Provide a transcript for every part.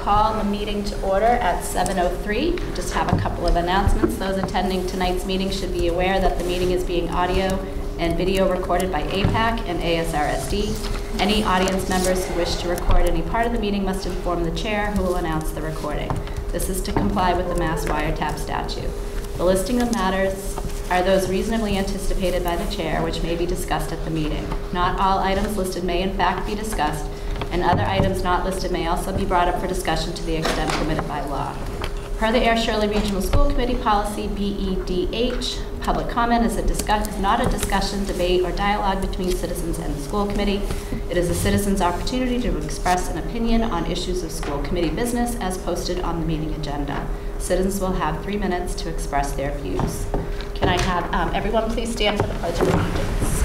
call the meeting to order at 7:03. Just have a couple of announcements. Those attending tonight's meeting should be aware that the meeting is being audio and video recorded by APAC and ASRSD. Any audience members who wish to record any part of the meeting must inform the chair, who will announce the recording. This is to comply with the Mass Wiretap statute. The listing of matters are those reasonably anticipated by the chair, which may be discussed at the meeting. Not all items listed may in fact be discussed, and other items not listed may also be brought up for discussion to the extent permitted by law. Per the Ayer Shirley Regional School Committee Policy BEDH, public comment is a discuss, is not a discussion, debate, or dialogue between citizens and the school committee. It is a citizen's opportunity to express an opinion on issues of school committee business as posted on the meeting agenda. Citizens will have three minutes to express their views. Can I have um, everyone please stand for the Pledge of Allegiance?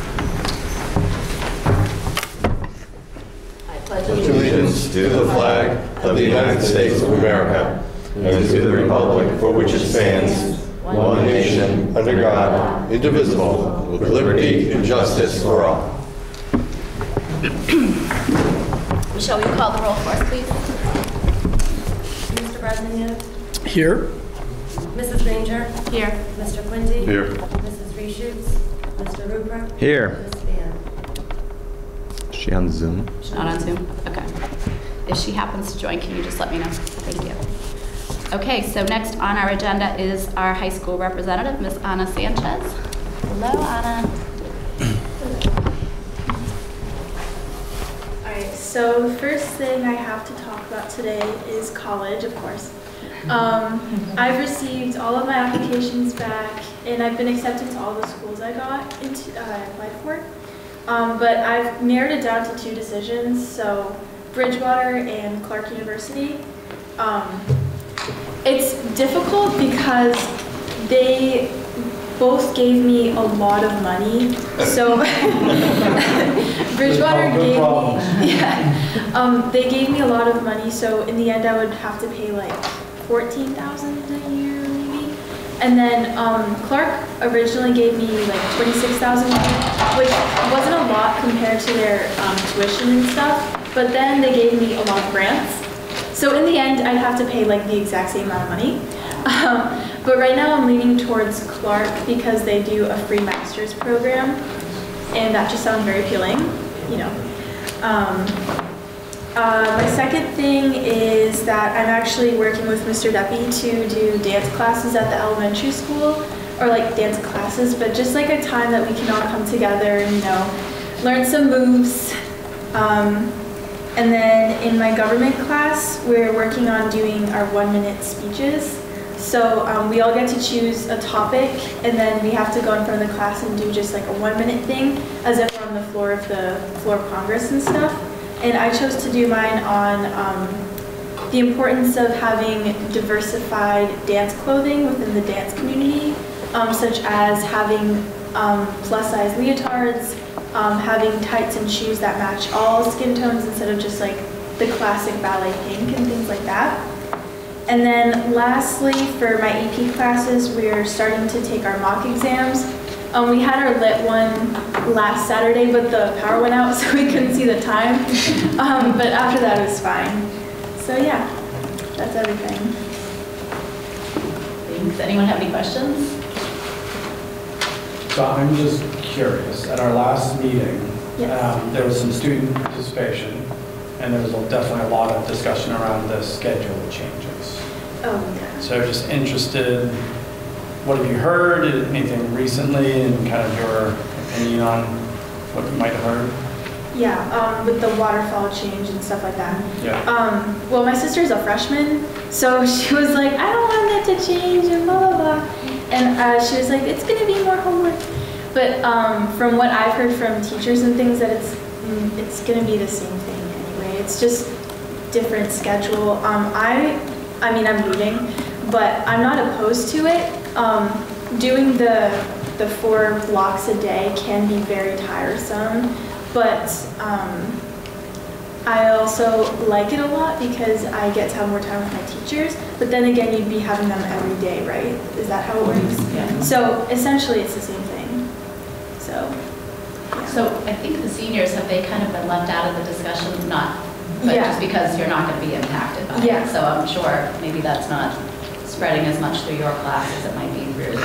I pledge allegiance to the flag of the United States of America and to the republic for which it stands, one nation, under God, indivisible, with liberty and justice for all. Michelle, will you call the roll for us, please? Mr. Bresnahan? Here. Mrs. Ranger? Here. Mr. Quincy? Here. Mrs. Reshoots? Mr. Ruprecht? Here. Ms. She on Zoom? She's not on Zoom? Okay. If she happens to join, can you just let me know? Thank you. Okay, so next on our agenda is our high school representative, Miss Anna Sanchez. Hello, Anna. Alright, so the first thing I have to talk about today is college, of course. Um, I've received all of my applications back, and I've been accepted to all the schools I got into, uh, applied for. Um, but I've narrowed it down to two decisions, so Bridgewater and Clark University. Um, it's difficult because they both gave me a lot of money. So Bridgewater gave me, yeah, um, they gave me a lot of money. So in the end, I would have to pay like fourteen thousand a year, maybe. And then um, Clark originally gave me like twenty-six thousand, which wasn't a lot compared to their um, tuition and stuff. But then they gave me a lot of grants. So in the end, I'd have to pay like the exact same amount of money. Um, but right now I'm leaning towards Clark because they do a free master's program and that just sounds very appealing, you know. Uh, my second thing is that I'm actually working with Mr. Deppy to do dance classes at the elementary school or like dance classes, but just like a time that we can all come together and, you know, learn some moves. Um, and then in my government class, we're working on doing our one minute speeches. So um, we all get to choose a topic and then we have to go in front of the class and do just like a one minute thing as if we're on the floor of the floor of Congress and stuff. And I chose to do mine on um, the importance of having diversified dance clothing within the dance community, um, such as having um, plus size leotards, um, having tights and shoes that match all skin tones instead of just like the classic ballet pink and things like that. And then lastly, for my AP classes, we're starting to take our mock exams. Um, we had our lit one last Saturday, but the power went out, so we couldn't see the time. Um, but after that, it was fine. So yeah, that's everything. Thanks. Anyone have any questions? So I'm just curious, at our last meeting, Yes. um, there was some student participation, and there was a- definitely a lot of discussion around the schedule changes. Oh, yeah. So just interested, what have you heard, anything recently, and kind of your opinion on what you might have heard? Yeah, um, with the waterfall change and stuff like that. Yeah. Um, well, my sister's a freshman, so she was like, I don't want that to change and blah, blah, blah. And uh, she was like, it's going to be more homework. But um, from what I've heard from teachers and things, that it's mm, it's going to be the same thing anyway. It's just different schedule. Um, I, I mean, I'm leaving, but I'm not opposed to it. Um, doing the the four blocks a day can be very tiresome, but um, I also like it a lot because I get to have more time with my teachers. But then again, you'd be having them every day, right? Is that how it works? Yeah. So essentially, it's the same thing. So. yeah. So I think the seniors, have they kind of been left out of the discussion, not but Yeah. just because you're not going to be impacted by Yeah. it. So I'm sure maybe that's not spreading as much through your class as it might be through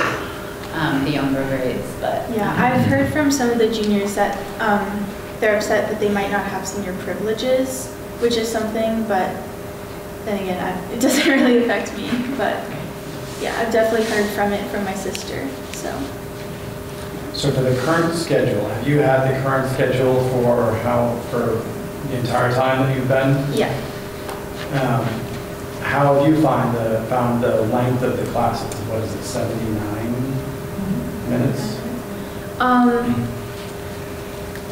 um, the younger grades, but. Yeah, I've heard from some of the juniors that um, they're upset that they might not have senior privileges, which is something, but then again, I, it doesn't really affect me. But yeah, I've definitely heard from it from my sister. So So for the current schedule, have you had the current schedule for how, for the entire time that you've been? yeah, Um, How have you find the, found the length of the classes? What is it, 79 minutes? um,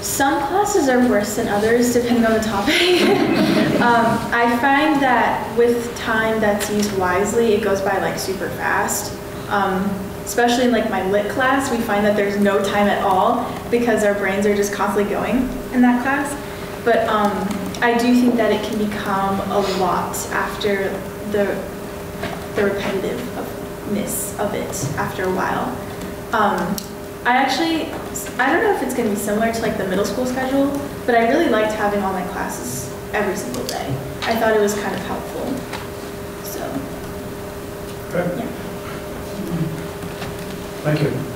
some classes are worse than others depending on the topic. um, I find that with time that's used wisely, it goes by like super fast. Um, especially in like my lit class, we find that there's no time at all because our brains are just constantly going in that class. But um, I do think that it can become a lot after the the repetitiveness of it after a while. Um, I actually, I don't know if it's going to be similar to like the middle school schedule, but I really liked having all my classes every single day. I thought it was kind of helpful. So, Good. yeah. Thank you.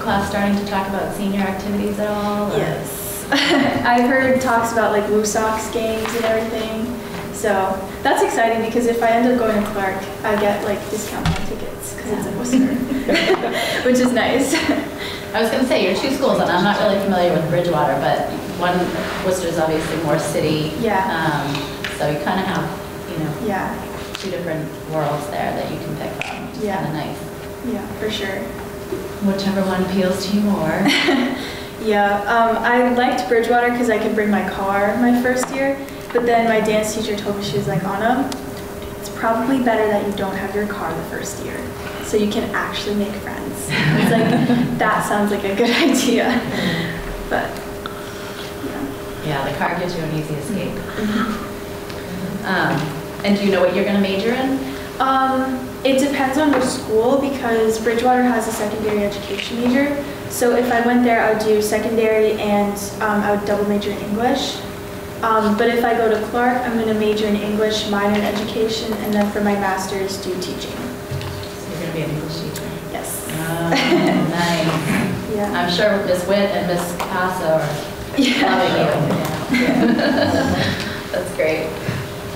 Class starting to talk about senior activities at all? or- Yes. I've heard talks about like Woo Sox games and everything. So that's exciting because if I end up going to Clark, I get like discount on tickets because it's in Worcester, which is nice. I was going to say, you're two schools, and I'm not really familiar with Bridgewater, but one, Worcester's obviously more city. Yeah. um, So you kind of have, you know, yeah, two different worlds there that you can pick from, which is Yeah. kind of nice. yeah, for sure. Whichever one appeals to you more. Yeah, um, I liked Bridgewater because I could bring my car my first year, but then my dance teacher told me, she was like, Anna, it's probably better that you don't have your car the first year, so you can actually make friends. It's like, that sounds like a good idea. But, yeah. Yeah, the car gives you an easy escape. Um, And do you know what you're going to major in? Um, it depends on the school because Bridgewater has a secondary education major. So if I went there, I would do secondary and um, I would double major in English. Um, but if I go to Clark, I'm going to major in English, minor in education, and then for my master's, do teaching. So you're going to be an English teacher. Yes. Oh, nice. Yeah. I'm sure Miss Witt and Miss Picasso are loving you. Yeah. That's great.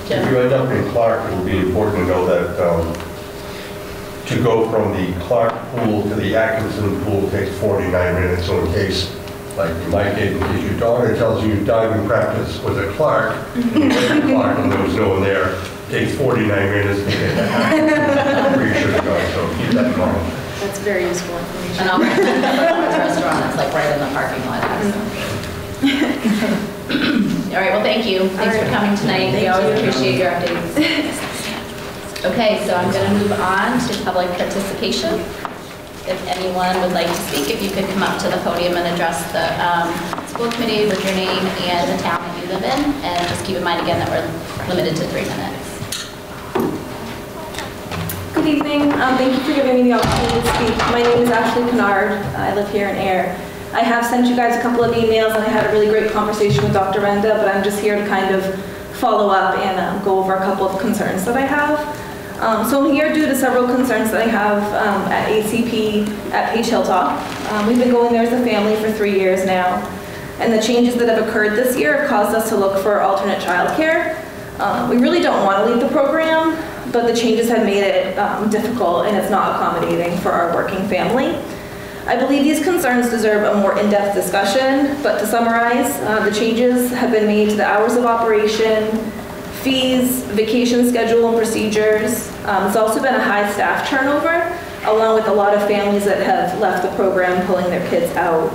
If you end up in Clark, it will be important to know that um, to go from the Clark pool to the Atkinson pool takes 49 minutes. So in case, like in my case, in case your daughter tells you diving practice was at Clark, and you Clark and there was no one there, it takes 49 minutes to get to Atkinson. Where you should have gone, so keep that in mind. That's very useful information. And I'll recommend the restaurant that's like right in the parking lot. All right, well, thank you. Thanks for coming tonight. We always you. appreciate your updates. Okay, so I'm going to move on to public participation. If anyone would like to speak, if you could come up to the podium and address the um, school committee with your name and the town that you live in. And just keep in mind again that we're limited to three minutes. Good evening. Um, Thank you for giving me the opportunity to speak. My name is Ashley Kennard. I live here in Ayer. I have sent you guys a couple of emails, and I had a really great conversation with Dr. Renda, but I'm just here to kind of follow up and um, go over a couple of concerns that I have. Um, So I'm here due to several concerns that I have um, at ACP at Page Hilltop. Um, We've been going there as a family for three years now, and the changes that have occurred this year have caused us to look for alternate childcare. Uh, We really don't want to leave the program, but the changes have made it um, difficult and it's not accommodating for our working family. I believe these concerns deserve a more in-depth discussion, but to summarize, uh, the changes have been made to the hours of operation, fees, vacation schedule and procedures. Um, There's also been a high staff turnover, along with a lot of families that have left the program pulling their kids out.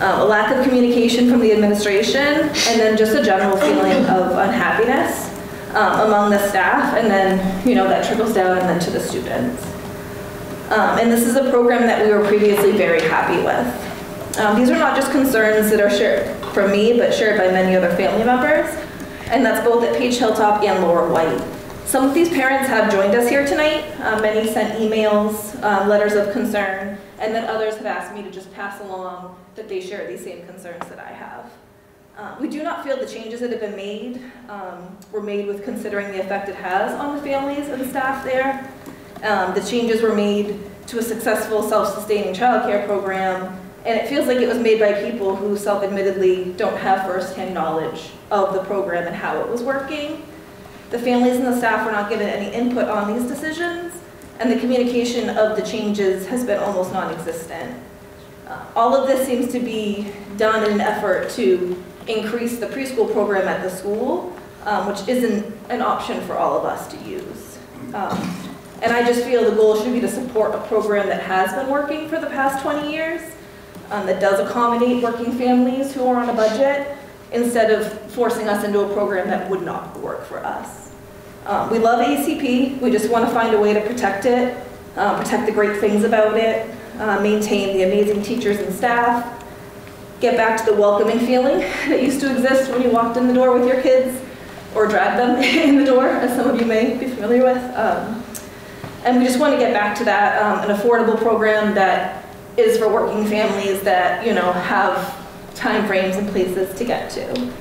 Um, A lack of communication from the administration, and then just a general feeling of unhappiness um, among the staff, and then, you know, that trickles down and then to the students. Um, And this is a program that we were previously very happy with. Um, These are not just concerns that are shared from me, but shared by many other family members, and that's both at Page Hilltop and Laura White. Some of these parents have joined us here tonight. Uh, Many sent emails, um, letters of concern, And then others have asked me to just pass along that they share these same concerns that I have. Uh, We do not feel the changes that have been made um, were made with considering the effect it has on the families and staff there. Um, The changes were made to a successful self-sustaining childcare program, and it feels like it was made by people who self-admittedly don't have firsthand knowledge of the program and how it was working. The families and the staff were not given any input on these decisions, and the communication of the changes has been almost non-existent. Uh, All of this seems to be done in an effort to increase the preschool program at the school, um, which isn't an option for all of us to use. Um, And I just feel the goal should be to support a program that has been working for the past 20 years, um, that does accommodate working families who are on a budget, instead of forcing us into a program that would not work for us. Um, We love ACP, we just want to find a way to protect it, uh, protect the great things about it, uh, maintain the amazing teachers and staff, get back to the welcoming feeling that used to exist when you walked in the door with your kids, or dragged them in the door, as some of you may be familiar with. Um, And we just want to get back to that, um, an affordable program that is for working families that, you know, have timeframes and places to get to.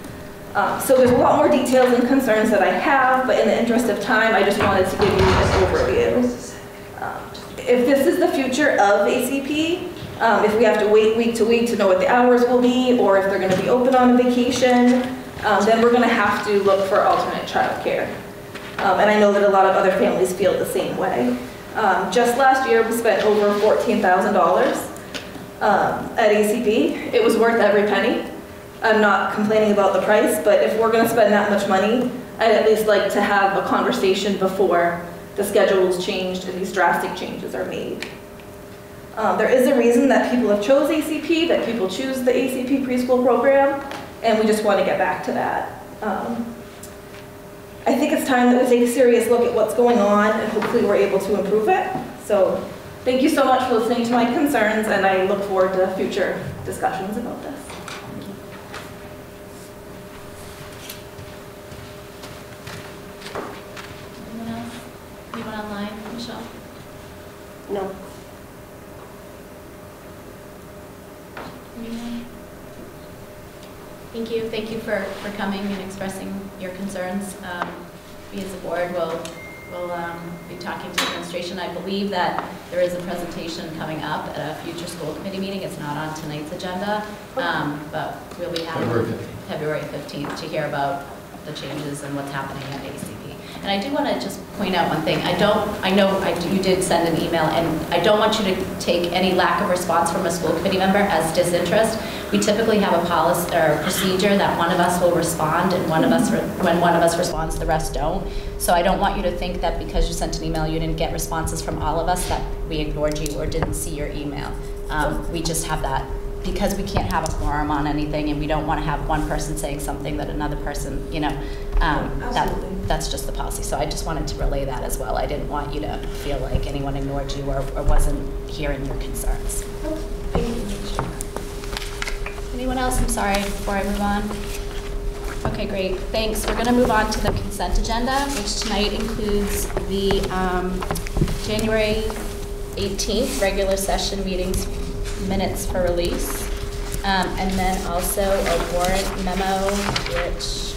Um, So there's a lot more details and concerns that I have, but in the interest of time, I just wanted to give you an overview. Um, If this is the future of ACP, um, if we have to wait week to week to know what the hours will be, or if they're going to be open on vacation, um, then we're going to have to look for alternate childcare. Um, And I know that a lot of other families feel the same way. Um, Just last year, we spent over $14,000 um, at ACP. It was worth every penny. I'm not complaining about the price, but if we're going to spend that much money, I'd at least like to have a conversation before the schedule is changed and these drastic changes are made. Um, There is a reason that people have chose ACP, that people choose the ACP preschool program, and we just want to get back to that. Um, I think it's time that we take a serious look at what's going on, and hopefully we're able to improve it. So, thank you so much for listening to my concerns, and I look forward to future discussions about this. Anyone else? Anyone online, Michelle? No. Anyone? Thank you, thank you for, for coming and expressing your concerns. Um, We as a board will, will um, be talking to the administration. I believe that there is a presentation coming up at a future school committee meeting. It's not on tonight's agenda, um, but we'll be having February 15th. February 15th to hear about the changes and what's happening at ACP. And I do want to just point out one thing. I don't, I know I- you did send an email, and I don't want you to take any lack of response from a school committee member as disinterest. We typically have a policy, or procedure that one of us will respond, and one of us, when one of us responds, the rest don't. So I don't want you to think that because you sent an email, you didn't get responses from all of us, that we ignored you or didn't see your email. Um, We just have that because we can't have a quorum on anything and we don't want to have one person saying something that another person, you know, um, that, that's just the policy. So I just wanted to relay that as well. I didn't want you to feel like anyone ignored you or, or wasn't hearing your concerns. Anyone else? I'm sorry, before I move on. Okay, great, thanks. We're gonna move on to the consent agenda, which tonight includes the, um, January 18th regular session meetings minutes for release. Um, and then also a warrant memo, which,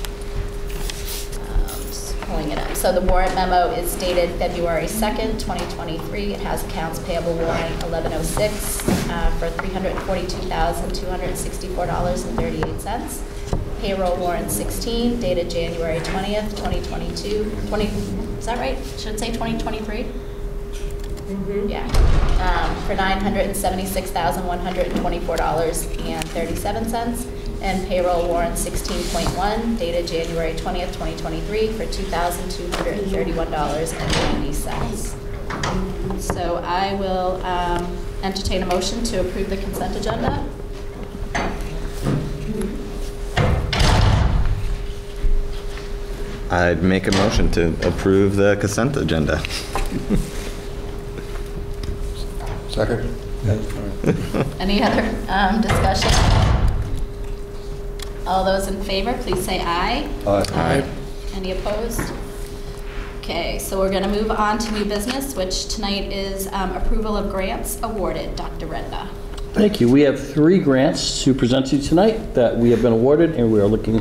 um, just pulling it up. So the warrant memo is dated February 2nd, 2023. It has accounts payable warrant 1106 uh, for $342,264.38. Payroll warrant 16 dated January 20th, 2022. 20, is that right? Should say 2023? Yeah, um, for $976,124.37. And payroll warrant 16.1 dated January 20th, 2023 for $2,231.90. So I will um, entertain a motion to approve the consent agenda. I'd make a motion to approve the consent agenda. Second? Any other um, discussion? All those in favor, please say aye. Aye. Any opposed? Okay, so we're going to move on to new business, which tonight is um, approval of grants awarded. Dr. Renda. Thank you. We have three grants to present to you tonight that we have been awarded, and we are looking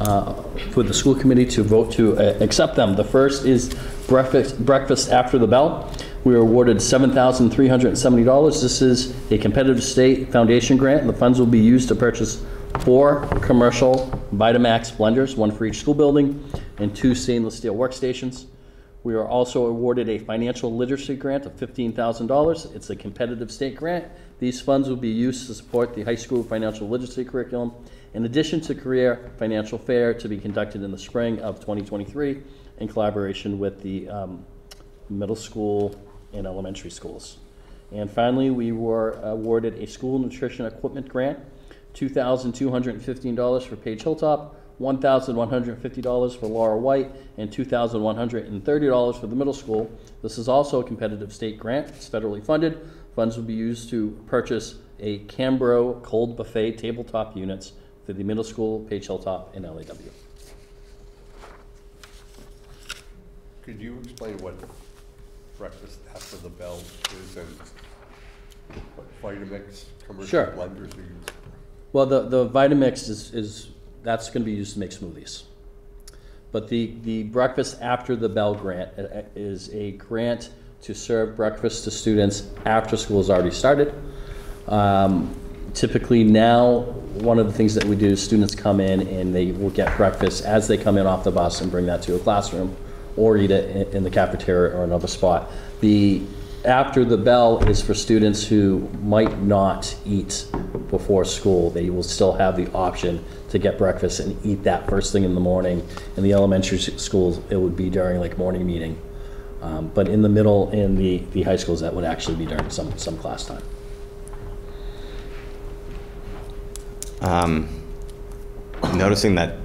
uh, for the school committee to vote to uh, accept them. The first is breakfast breakfast after the bell. We were awarded $7,370. This is a competitive state foundation grant, the funds will be used to purchase four commercial Vitamix blenders, one for each school building, and two stainless steel workstations. We are also awarded a financial literacy grant of $15,000. It's a competitive state grant. These funds will be used to support the high school financial literacy curriculum, in addition to career financial fair to be conducted in the spring of 2023 in collaboration with the um, middle school and elementary schools. And finally, we were awarded a school nutrition equipment grant, $2,215 for Page Hilltop, $1,150 for Laura White, and $2,130 for the middle school. This is also a competitive state grant. It's federally funded. Funds will be used to purchase a Cambro cold buffet tabletop units for the middle school, Page Hilltop, and LAW. Could you explain what breakfast after the bell is and what Vitamix commercial Sure. blenders are used for? Well, the, the Vitamix is, is, that's gonna be used to make smoothies. But the, the breakfast after the bell grant uh, uh, is a grant to serve breakfast to students after school has already started. Um, Typically now, one of the things that we do is students come in and they will get breakfast as they come in off the bus and bring that to a classroom or eat it in- the cafeteria or another spot. The after the bell is for students who might not eat before school. They will still have the option to get breakfast and eat that first thing in the morning. In the elementary schools, it would be during like morning meeting. Um, But in the middle and the, the high schools, that would actually be during some, some class time. Um, Noticing that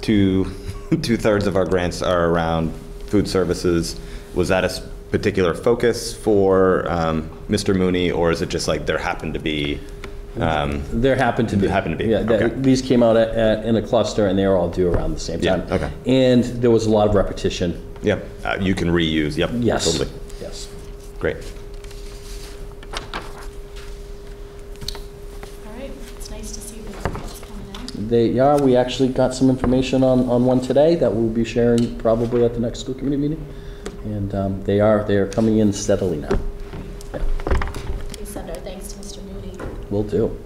two, two-thirds of our grants are around food services, was that a particular focus for um, Mr. Mooney, or is it just like there happened to be? um, There happened to be. Happened to be, Yeah, that- okay. these came out at, at, in a cluster and they were all due around the same time. Yeah, okay. And there was a lot of repetition. Yep, uh, you can reuse, yep. Yes. Totally, Yes. great. All right, it's nice to see the grants coming in. They, yeah, we actually got some information on, on one today that we'll be sharing probably at the next school committee meeting. And um, they are, they are coming in steadily now. Please send our thanks to Mr. Moody. Will do.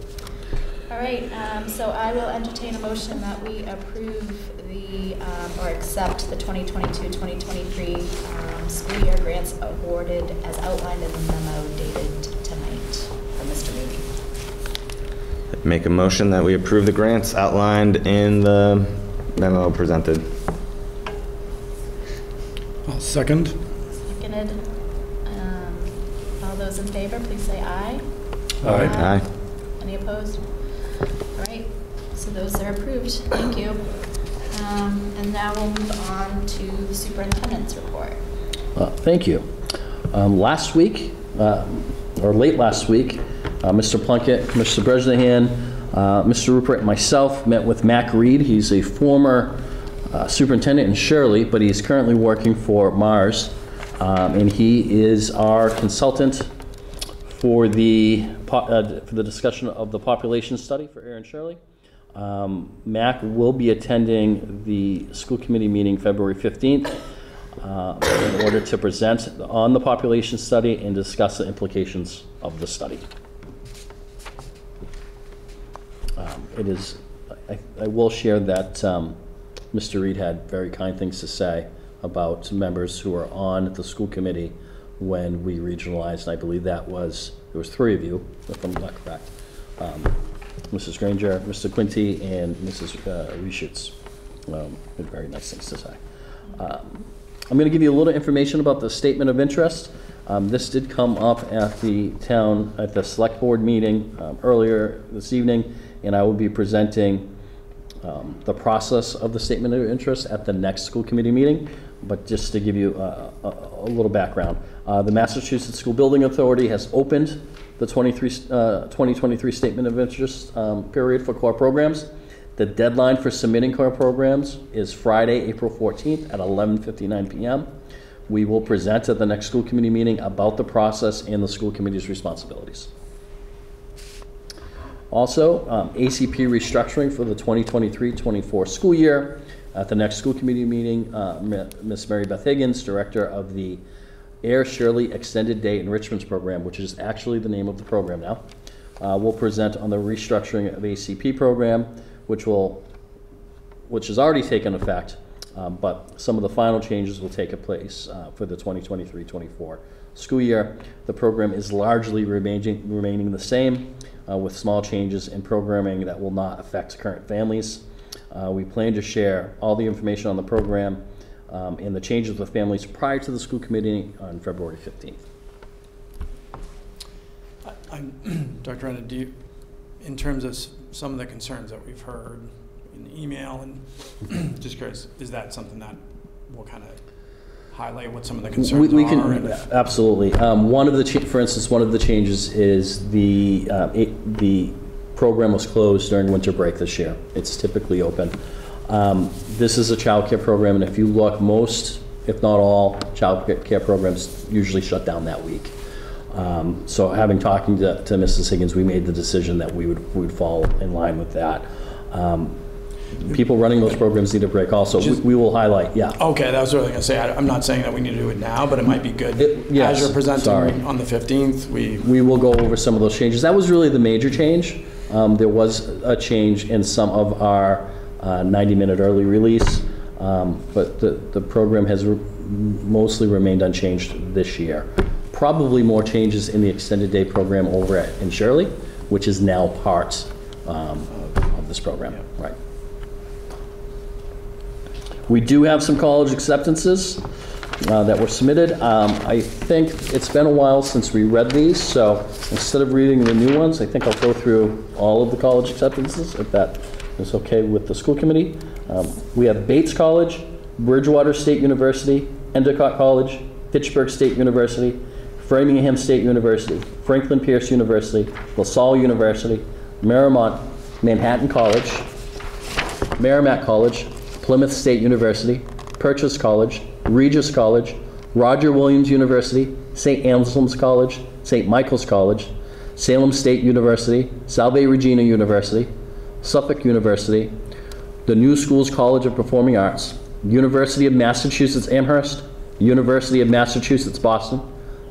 All right, um, so I will entertain a motion that we approve the, um, or accept the 2022-2023 um, school year grants awarded as outlined in the memo dated tonight from Mr. Moody. Make a motion that we approve the grants outlined in the memo presented. I'll second. Seconded. Um, All those in favor, please say aye. Aye. Aye. Any opposed? All right, so those are approved. Thank you. Um, And now we'll move on to the superintendent's report. Uh, Thank you. Um, Last week, um, or late last week, uh, Mr. Plunkett, Mr. Bresnahan, uh, Mr. Rupert, and myself met with Mac Reed. He's a former uh, superintendent in Shirley, but he's currently working for Mars. Um, And he is our consultant for the, uh, for the discussion of the population study for Aaron Shirley. Um, Mac will be attending the school committee meeting February 15th uh, in order to present on the population study and discuss the implications of the study. Um, It is, I I will share that um, Mr. Reed had very kind things to say about members who are on the school committee when we regionalized, and I believe that was, there was three of you, if I'm not correct. Um, Mrs. Granger, Mr. Quinty, and Mrs. uh, Reschutz um, had very nice things to say. Um, I'm going to give you a little information about the statement of interest. Um, This did come up at the town, at the select board meeting um, earlier this evening, and I will be presenting um, the process of the statement of interest at the next school committee meeting. But just to give you uh, a a little background, uh, the Massachusetts School Building Authority has opened the 23, uh, 2023 Statement of Interest um, period for core programs. The deadline for submitting core programs is Friday, April 14th at 11:59 PM. We will present at the next school committee meeting about the process and the school committee's responsibilities. Also, um, ACP restructuring for the 2023-24 school year. At the next school committee meeting, uh, Ms. Mary Beth Higgins, Director of the Ayer Shirley Extended Day Enrichment Program, which is actually the name of the program now, uh, will present on the restructuring of ACP program, which will, which has already taken effect, um, but some of the final changes will take a place uh, for the 2023-24 school year. The program is largely remaining, remaining the same, uh, with small changes in programming that will not affect current families. Uh, We plan to share all the information on the program um, and the changes with families prior to the school committee on February 15th. I'm, Dr. Renda, do you, in terms of some of the concerns that we've heard in email and just curious, is that something that will kind of highlight what some of the We concerns we are? can, absolutely. Um, One of the, for instance, one of the changes is the, uh, it- the program was closed during winter break this year. It's typically open. Um, This is a childcare program, and if you look, most, if not all, childcare care programs usually shut down that week. Um, So having talking to to Mrs. Higgins, we made the decision that we would, we would fall in line with that. Um, People running those programs need a break also. We- We will highlight, yeah. Okay, that was what I was going to say. I- I'm not saying that we need to do it now, but it might be good. It- yes, As you're sorry. presenting on the 15th, we, We will go over some of those changes. That was really the major change. Um, There was a change in some of our 90-minute early release, um, but the, the program has re- mostly remained unchanged this year. Probably more changes in the extended day program over at, in Shirley, which is now part um, of of this program, right. We do have some college acceptances uh, that were submitted. Um, I think it's been a while since we read these, so instead of reading the new ones, I think I'll go through all of the college acceptances, if that is okay with the school committee. Um, We have Bates College, Bridgewater State University, Endicott College, Fitchburg State University, Framingham State University, Franklin Pierce University, LaSalle University, Marymount Manhattan College, Merrimack College, Plymouth State University, Purchase College, Regis College, Roger Williams University, St. Anselm's College, St. Michael's College, Salem State University, Salve Regina University, Suffolk University, the New Schools College of Performing Arts, University of Massachusetts Amherst, University of Massachusetts Boston,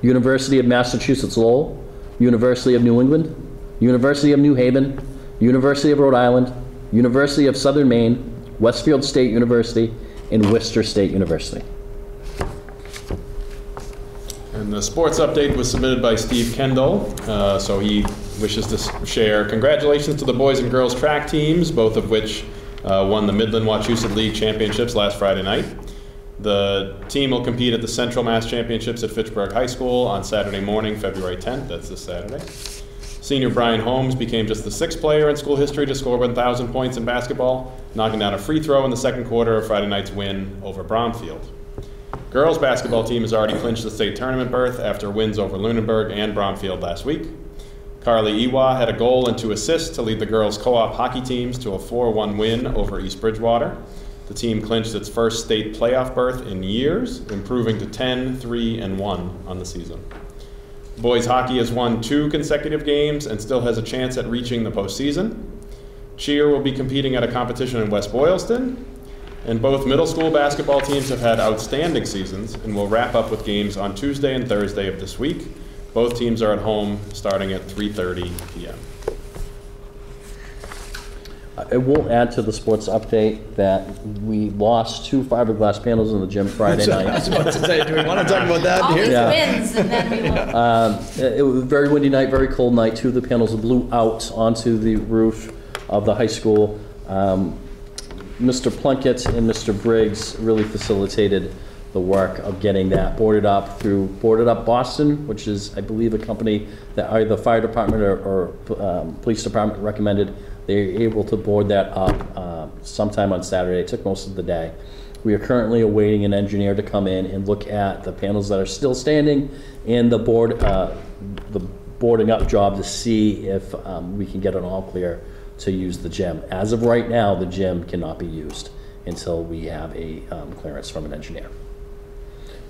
University of Massachusetts Lowell, University of New England, University of New Haven, University of Rhode Island, University of Southern Maine, Westfield State University, and Worcester State University. And the sports update was submitted by Steve Kendall. Uh, so he wishes to share congratulations to the boys and girls track teams, both of which uh, won the Midland Wachusett League Championships last Friday night. The team will compete at the Central Mass Championships at Fitchburg High School on Saturday morning, February 10th. That's this Saturday. Senior Brian Holmes became just the sixth player in school history to score 1,000 points in basketball, knocking down a free throw in the second quarter of Friday night's win over Bromfield. Girls basketball team has already clinched the state tournament berth after wins over Lunenburg and Bromfield last week. Carly Ewa had a goal and two assists to lead the girls co-op hockey teams to a 4-1 win over East Bridgewater. The team clinched its first state playoff berth in years, improving to 10, 3, and 1 on the season. Boys hockey has won two consecutive games and still has a chance at reaching the postseason. Cheer will be competing at a competition in West Boylston, and both middle school basketball teams have had outstanding seasons and will wrap up with games on Tuesday and Thursday of this week. Both teams are at home starting at 3:30 p.m. I will add to the sports update that we lost two fiberglass panels in the gym Friday I night. was about to say, do we want to talk about that Always Yeah. wins, and then we will. Um, It it was a very windy night, very cold night. Two of the panels blew out onto the roof of the high school. Um, Mr. Plunkett and Mr. Briggs really facilitated the work of getting that boarded up through Boarded Up Boston, which is, I believe, a company that either the fire department or, or um, police department recommended. They were able to board that up uh, sometime on Saturday. It took most of the day. We are currently awaiting an engineer to come in and look at the panels that are still standing and the board, uh, the boarding up job to see if um, we can get an all clear to use the gym. As of right now, the gym cannot be used until we have a um, clearance from an engineer.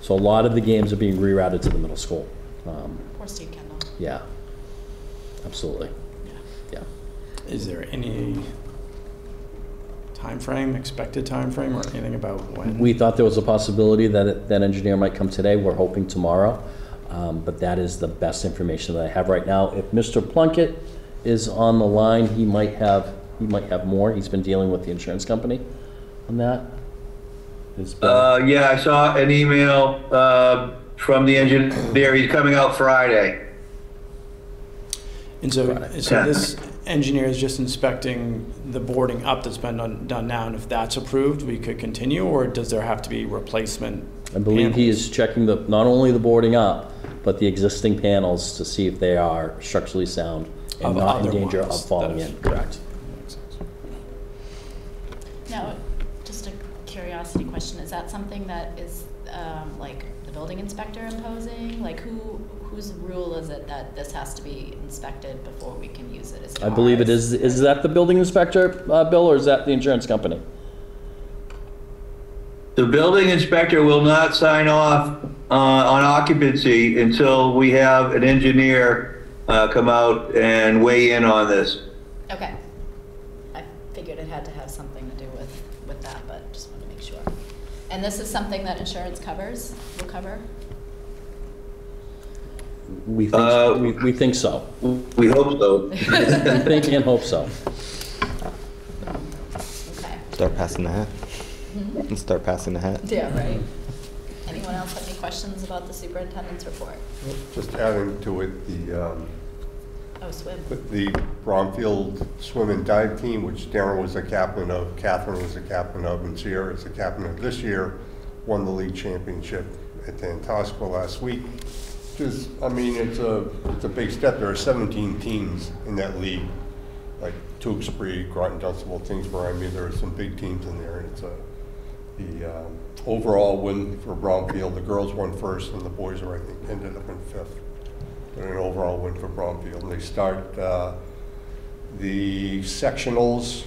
So a lot of the games are being rerouted to the middle school. Um, Poor Steve Kendall. Yeah, absolutely. Yeah. Is there any time frame, expected time frame, or anything about when? We thought there was a possibility that it- that engineer might come today. We're hoping tomorrow. Um, But that is the best information that I have right now. If Mr. Plunkett is on the line, he might have, he might have more. He's been dealing with the insurance company on that. Is Bill- Uh, yeah, I saw an email, uh, from the engineer. He's coming out Friday. And so, Friday. so Yeah. this engineer is just inspecting the boarding up that's been done, done now, and if that's approved, we could continue, or does there have to be replacement? I believe he panels? is checking the, not only the boarding up, but the existing panels to see if they are structurally sound and Of not in other danger of falling that in, have- correct? Makes. Now, just a curiosity question, is that something that is, um, like, the building inspector imposing? Like, who, whose rule is it that this has to be inspected before we can use it? Is it I believe it is, is, is that the building inspector, uh, Bill, or is that the insurance company? The building inspector will not sign off, uh, on occupancy until we have an engineer, uh, come out and weigh in on this. Okay. I figured it had to have something to do with, with that, but just want to make sure. And this is something that insurance covers, will cover? We Uh, think, we, we think so. We hope so. We think and hope so. Okay. Start passing the hat. Hmm? And start passing the hat. Yeah, right. Anyone else have any questions about the superintendent's report? Just adding to it, the, um, Oh, swim. the Bromfield Swim and Dive Team, which Darren was the captain of, Catherine was the captain of, and Sierra is the captain of this year, won the league championship at Tantasqua last week. I mean, it's a, it's a big step. There are 17 teams in that league, like Tewksbury, Groton, Dunstable, Tyngsboro. I mean, there are some big teams in there, and it's a, the um, overall win for Bromfield, the girls won first, and the boys are, I think, ended up in fifth. But an overall win for Bromfield. And they start uh, the sectionals.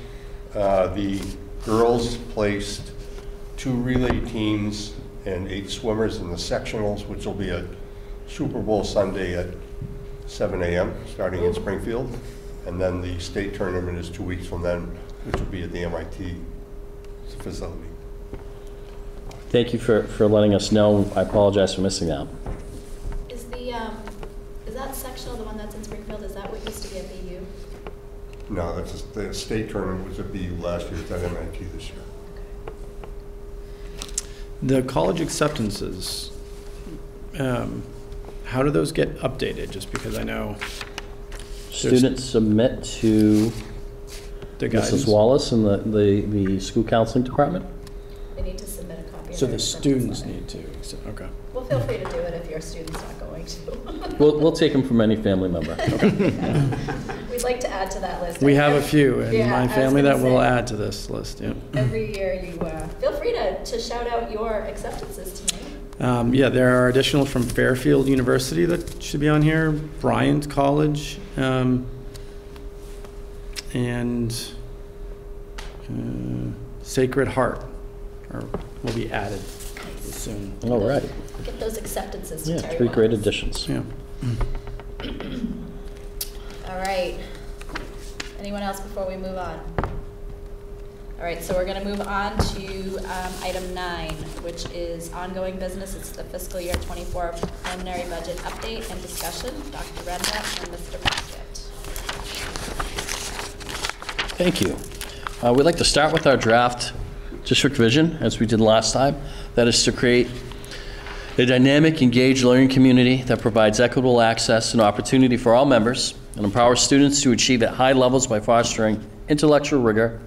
uh, The girls placed two relay teams and eight swimmers in the sectionals, which will be a Super Bowl Sunday at 7 AM, starting in Springfield. And then the state tournament is two weeks from then, which will be at the MIT facility. Thank you for, for letting us know. I apologize for missing that. Is the, um, is that sectional, the one that's in Springfield, is that what used to be at BU? No, that's, just- the state tournament was at BU last year, it's at MIT this year. The college acceptances, um, how do those get updated? Just because I know Students submit to the guidance. Mrs. Wallace and the, the, the school counseling department. They need to submit a copy of So their the acceptance students letter. need to, so- okay. Well, feel free to do it if your student's not going to. We'll, we'll take them from any family member. We'd like to add to that list. We have a few in Yeah, I my was family gonna that will say. add to this list, yeah. Every year you, uh, feel free to, to shout out your acceptances to me. Um, yeah, there are additional from Fairfield University that should be on here, Bryant College, um, and uh, Sacred Heart are, will be added soon. All right. Get those acceptances to Yeah, Terry three great Wallace. additions. Yeah. All right. Anyone else before we move on? All right, so we're going to move on to um, item nine, which is ongoing business. It's the fiscal year 24 preliminary budget update and discussion. Dr. Renda and Mr. Plunkett. Thank you. Uh, We'd like to start with our draft district vision, as we did last time. That is to create a dynamic, engaged learning community that provides equitable access and opportunity for all members and empowers students to achieve at high levels by fostering intellectual rigor,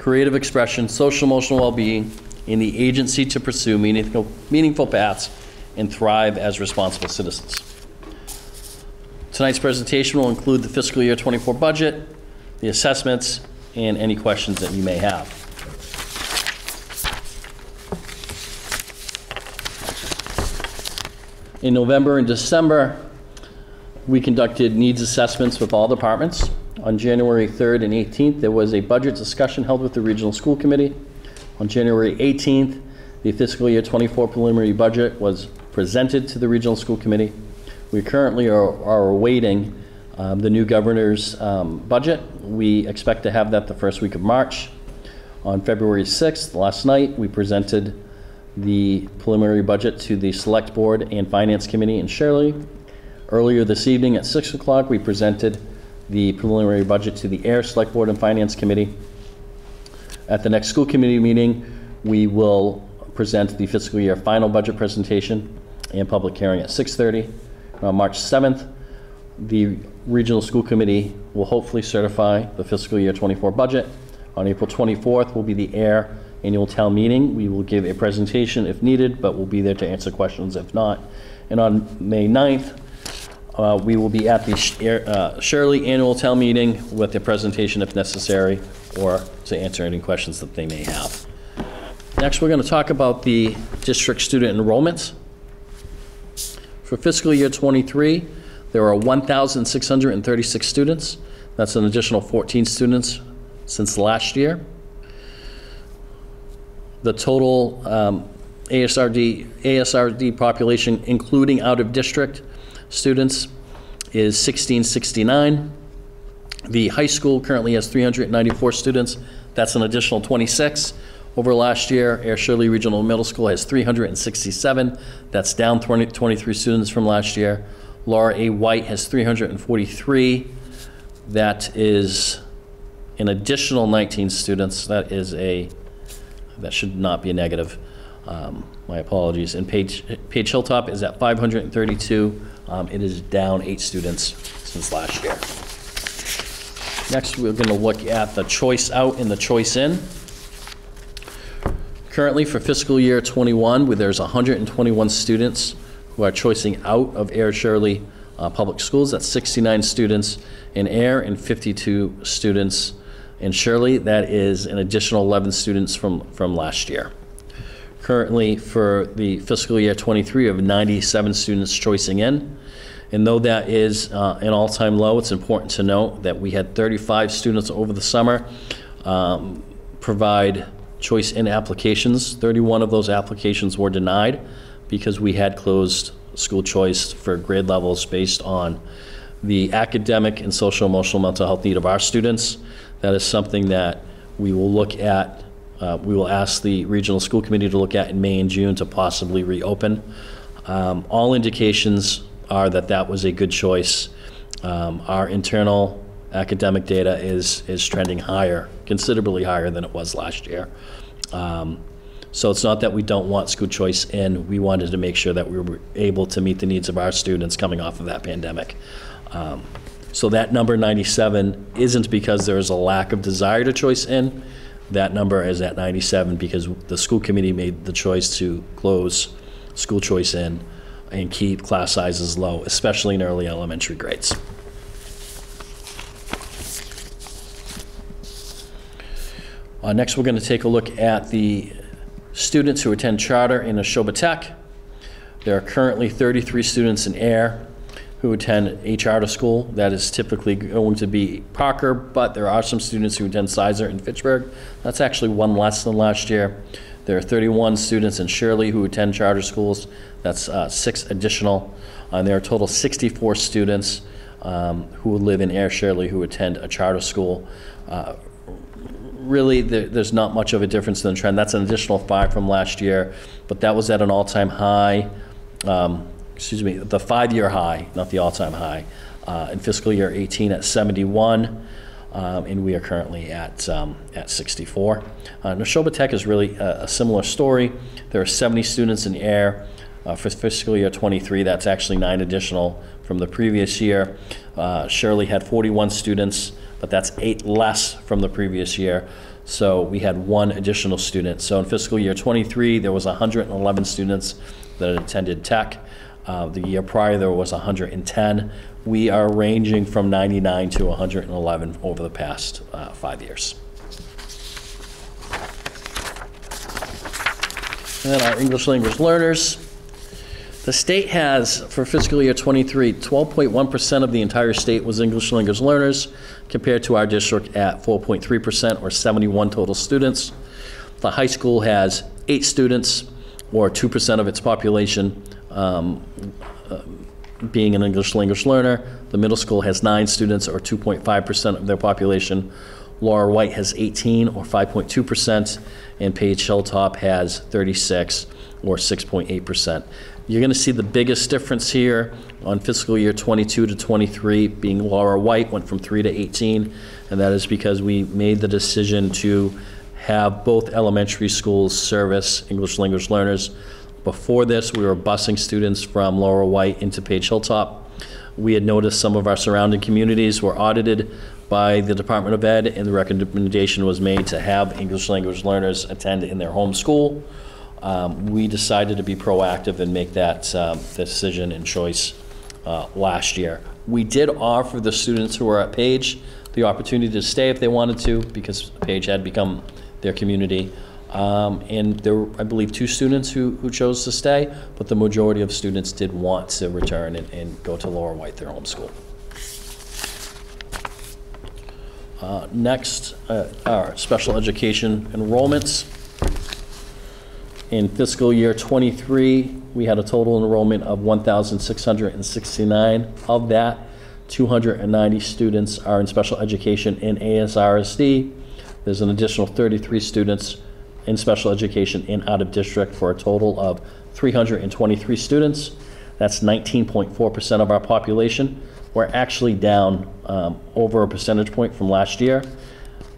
creative expression, social emotional well-being, and the agency to pursue meaningful, meaningful paths and thrive as responsible citizens. Tonight's presentation will include the fiscal year 24 budget, the assessments, and any questions that you may have. In November and December, we conducted needs assessments with all departments. On January 3rd and 18th, there was a budget discussion held with the Regional School Committee. On January 18th, the fiscal year 24 preliminary budget was presented to the Regional School Committee. We currently are are awaiting um, the new governor's um, budget. We expect to have that the first week of March. On February 6th, last night, we presented the preliminary budget to the Select Board and Finance Committee in Shirley. Earlier this evening at 6 o'clock, we presented the preliminary budget to the Ayer Select Board and Finance Committee. At the next school committee meeting, we will present the fiscal year final budget presentation and public hearing at 6:30. On uh, March 7th, the regional school committee will hopefully certify the fiscal year '24 budget. On April 24th will be the Ayer annual town meeting. We will give a presentation if needed, but we'll be there to answer questions if not. And on May 9th, uh, we will be at the uh, Shirley Annual Town Meeting with a presentation if necessary, or to answer any questions that they may have. Next, we're going to talk about the district student enrollments. For fiscal year '23, there are 1,636 students. That's an additional 14 students since last year. The total um, ASRD, ASRD population, including out-of-district students, is 1669. The high school currently has 394 students. That's an additional 26 over last year. Ayer Shirley Regional Middle School has 367. That's down 20 23 students from last year. Laura A. White has 343. That is an additional 19 students. That is a, that should not be a negative. Um, My apologies. And Page, Page Hilltop is at 532. Um, It is down eight students since last year. Next, we're going to look at the choice out and the choice in. Currently, for fiscal year '21, where there's 121 students who are choicing out of Ayer Shirley uh, Public Schools, that's 69 students in Ayer and 52 students in Shirley. That is an additional 11 students from, from last year. Currently, for the fiscal year '23, we have 97 students choicing in. And though that is uh, an all-time low, it's important to note that we had 35 students over the summer um, provide choice in applications. 31 of those applications were denied because we had closed school choice for grade levels based on the academic and social emotional mental health need of our students. That is something that we will look at, uh, we will ask the regional school committee to look at in May and June to possibly reopen. Um, All indications are that that was a good choice. Um, Our internal academic data is, is trending higher, considerably higher than it was last year. Um, So it's not that we don't want school choice in, we wanted to make sure that we were able to meet the needs of our students coming off of that pandemic. Um, So that number 97 isn't because there is a lack of desire to choice in. That number is at 97 because the school committee made the choice to close school choice in and keep class sizes low, especially in early elementary grades. Uh, Next, we're going to take a look at the students who attend charter in Nashoba Tech. There are currently 33 students in Ayer who attend a charter school. That is typically going to be Parker, but there are some students who attend Sizer in Fitchburg. That's actually one less than last year. There are 31 students in Shirley who attend charter schools. That's uh, six additional. And there are a total 64 students um, who live in Ayer Shirley who attend a charter school. Uh, really, there, there's not much of a difference in the trend. That's an additional five from last year, but that was at an all-time high, um, excuse me, the five-year high, not the all-time high, uh, in fiscal year 18 at 71, um, and we are currently at, um, at 64. Uh, Nashoba Tech is really a, a similar story. There are 70 students in Ayer. Uh, for fiscal year '23, that's actually nine additional from the previous year. Uh, Shirley had 41 students, but that's eight less from the previous year. So we had one additional student. So in fiscal year '23, there was 111 students that attended tech. Uh, The year prior, there was 110. We are ranging from 99 to 111 over the past uh, five years. And then our English language learners. The state has, for fiscal year '23, 12.1% of the entire state was English language learners. compared to our district at 4.3%, or 71 total students. The high school has eight students, or 2% of its population, um, uh, being an English language learner. The middle school has nine students, or 2.5% of their population. Laura White has 18, or 5.2%, and Page Hilltop has 36, or 6.8%. You're going to see the biggest difference here on fiscal year 22 to 23, being Laura White went from 3 to 18, and that is because we made the decision to have both elementary schools service English language learners. Before this, we were busing students from Laura White into Page Hilltop. We had noticed some of our surrounding communities were audited by the Department of Ed, and the recommendation was made to have English language learners attend in their home school. Um, We decided to be proactive and make that um, decision and choice uh, last year. We did offer the students who were at Page the opportunity to stay if they wanted to, because Page had become their community. Um, And there were, I believe, two students who, who chose to stay, but the majority of students did want to return and, and go to Laura White, their home school. Uh, Next, uh, our special education enrollments. In fiscal year '23, we had a total enrollment of 1,669. Of that, 290 students are in special education in ASRSD. There's an additional 33 students in special education in out-of-district for a total of 323 students. That's 19.4% of our population. We're actually down um, over a percentage point from last year.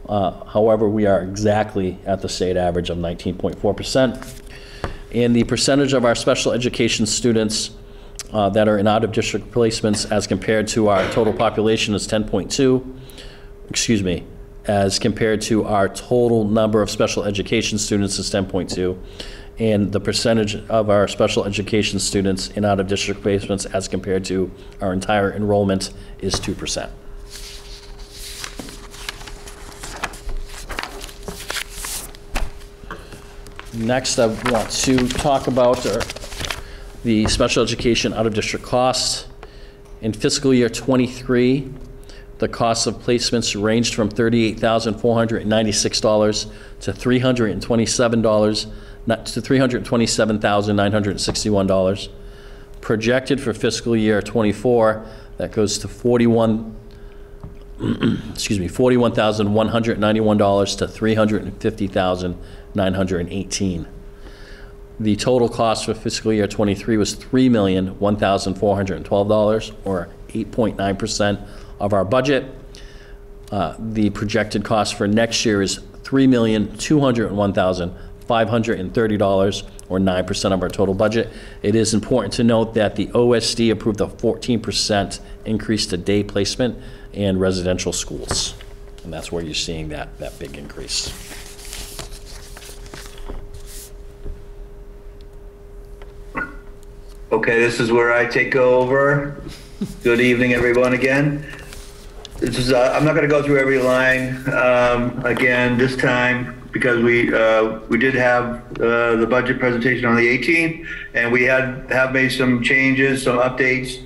Uh, However, we are exactly at the state average of 19.4%. And the percentage of our special education students uh, that are in out-of-district placements as compared to our total population is 10.2, excuse me, as compared to our total number of special education students is 10.2, and the percentage of our special education students in out-of-district placements as compared to our entire enrollment is 2%. Next, I want to talk about the special education out-of-district costs. In fiscal year '23, the cost of placements ranged from $38,496 to $327, not to $327,961. Projected for fiscal year '24, that goes to 41, excuse me, $41,191 to 350,918. The total cost for fiscal year '23 was $3,001,412, or 8.9% of our budget. Uh, The projected cost for next year is $3,201,530, or 9% of our total budget. It is important to note that the OSD approved a 14% increase to day placement in residential schools. And that's where you're seeing that, that big increase. Okay, this is where I take over. Good evening, everyone, again. This is, uh, I'm not going to go through every line um, again this time because we, uh, we did have uh, the budget presentation on the 18th, and we had, have made some changes, some updates,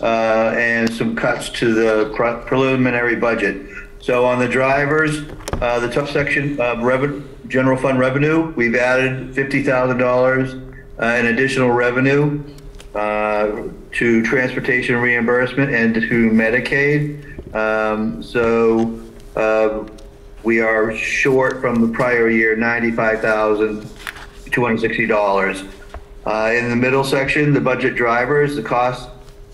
uh, and some cuts to the preliminary budget. So on the drivers, uh, the top section of revenue, general fund revenue, we've added $50,000 uh, in additional revenue uh, to transportation reimbursement and to Medicaid. Um, So uh, we are short from the prior year, $95,260. Uh, In the middle section, the budget drivers, the cost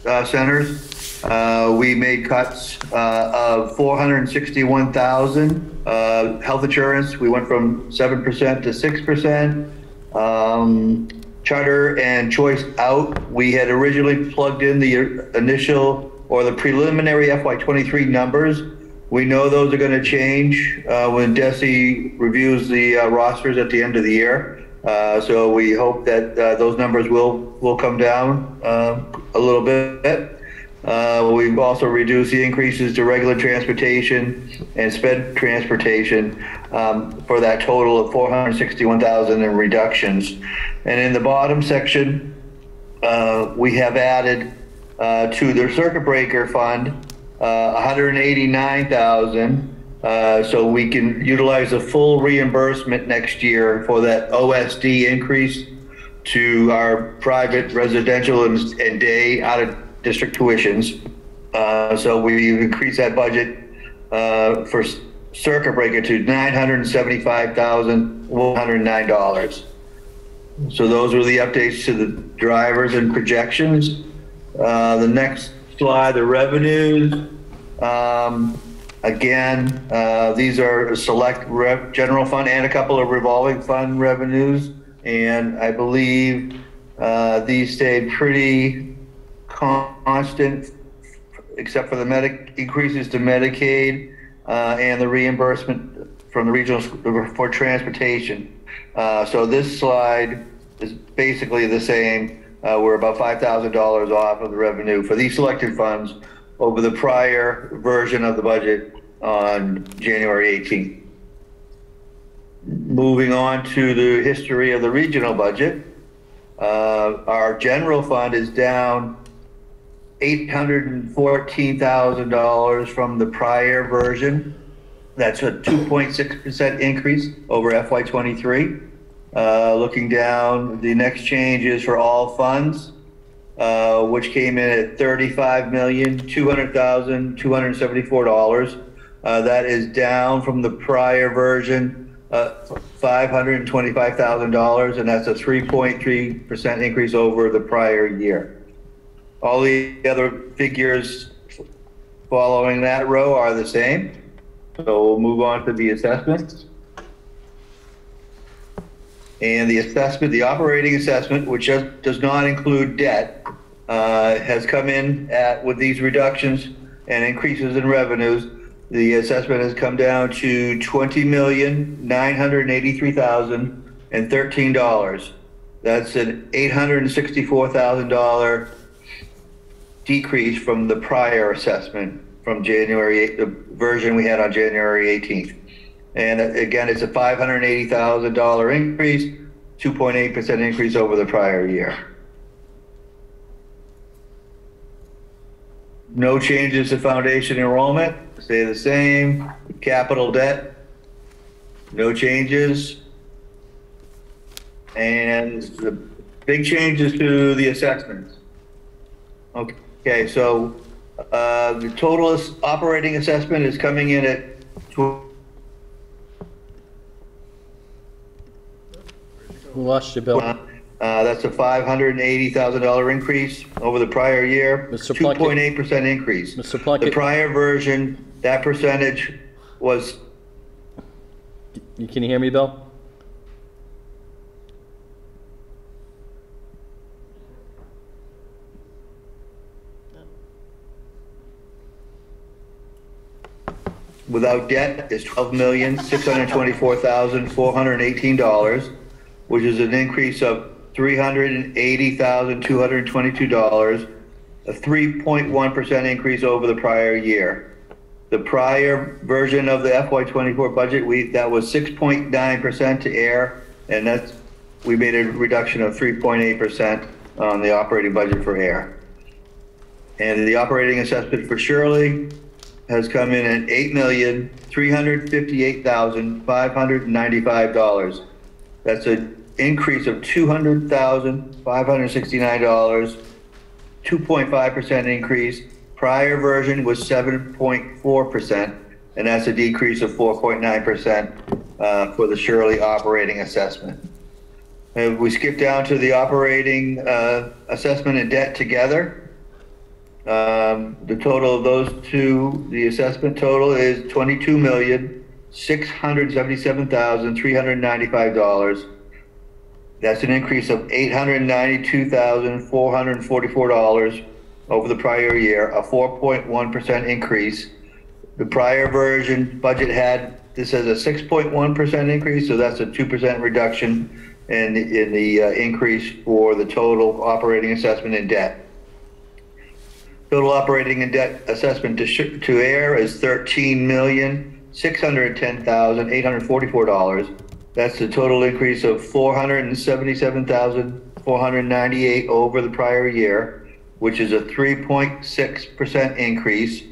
uh, centers, uh, we made cuts uh, of 461,000. Uh, Health insurance, we went from 7% to 6%. Um, Charter and choice out, we had originally plugged in the initial or the preliminary FY23 numbers. We know those are going to change uh, when DESE reviews the uh, rosters at the end of the year. Uh, So we hope that uh, those numbers will, will come down um, a little bit. Uh, We've also reduced the increases to regular transportation and sped transportation um, for that total of 461,000 in reductions. And in the bottom section, uh, we have added uh, to the circuit breaker fund uh, 189,000, uh, so we can utilize the full reimbursement next year for that OSD increase to our private residential and, and day out-of-district tuitions. Uh, so we've increased that budget, uh, for circuit breaker to $975,109. So those were the updates to the drivers and projections. Uh, The next slide, the revenues. Um, Again, uh, these are select general fund and a couple of revolving fund revenues. And I believe uh, these stayed pretty constant, except for the medic, increases to Medicaid uh, and the reimbursement from the regional, for transportation. Uh, So this slide is basically the same. Uh, We're about $5,000 off of the revenue for these selected funds over the prior version of the budget on January 18th. Moving on to the history of the regional budget. Uh, Our general fund is down $814,000 from the prior version. That's a 2.6% increase over FY '23. Uh, Looking down, the next change is for all funds, uh, which came in at $35,200,274. Uh, That is down from the prior version, uh, $525,000, and that's a 3.3% increase over the prior year. All the other figures following that row are the same. So we'll move on to the assessments. And the assessment, the operating assessment, which does, does not include debt, uh, has come in at, with these reductions and increases in revenues, the assessment has come down to twenty million, nine hundred and eighty-three thousand and thirteen dollars. That's an eight hundred and sixty-four thousand dollar decrease from the prior assessment from January, eight- the version we had on January 18th. And uh, again, it's a $580,000 increase, 2.8% increase over the prior year. No changes to foundation enrollment, stay the same. Capital debt, no changes. And the big changes to the assessments. Okay, so uh, the total operating assessment is coming in at We lost you, Bill. Uh, That's a $580,000 increase over the prior year. Mr. Plunkett. 2.8% increase. Mr. The Plunkett, prior version, that percentage was, you- can you hear me, Bill? without debt, is $12,624,418, which is an increase of $380,222, a 3.1% increase over the prior year. The prior version of the FY24 budget, we, that was 6.9% to Ayer, and that's, we made a reduction of 3.8% on the operating budget for Ayer. And the operating assessment for Shirley has come in at eight million, three hundred fifty-eight thousand, five hundred and ninety-five dollars. That's an increase of two hundred thousand, five hundred sixty-nine dollars, two point five percent increase. Prior version was seven point four percent, and that's a decrease of four point nine percent, uh, for the Shirley operating assessment. And we skip down to the operating, uh, assessment and debt together. Um, the total of those two, the assessment total is twenty-two million, six hundred seventy-seven thousand, three hundred ninety-five dollars. That's an increase of $892,444 over the prior year, a 4.1% increase. The prior version budget had this as a 6.1% increase, so that's a 2% reduction in the, in the uh, increase for the total operating assessment in debt. Total operating and debt assessment to, to Ayer is $13,610,844 that's a total increase of four hundred and seventy-seven thousand, four hundred ninety-eight over the prior year, which is a three point six percent increase.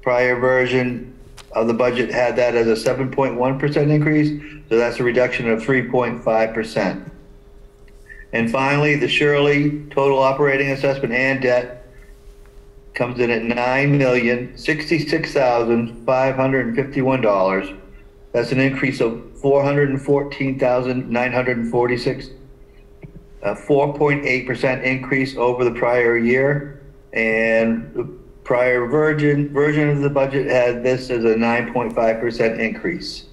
prior version of the budget had that as a 7.1% increase, so that's a reduction of 3.5%. And finally, the Shirley total operating assessment and debt comes in at nine million, sixty-six thousand, five hundred and fifty-one dollars. That's an increase of four hundred and fourteen thousand, nine hundred and forty-six. A four point eight percent increase over the prior year. And the prior version, version of the budget had this as a nine point five percent increase.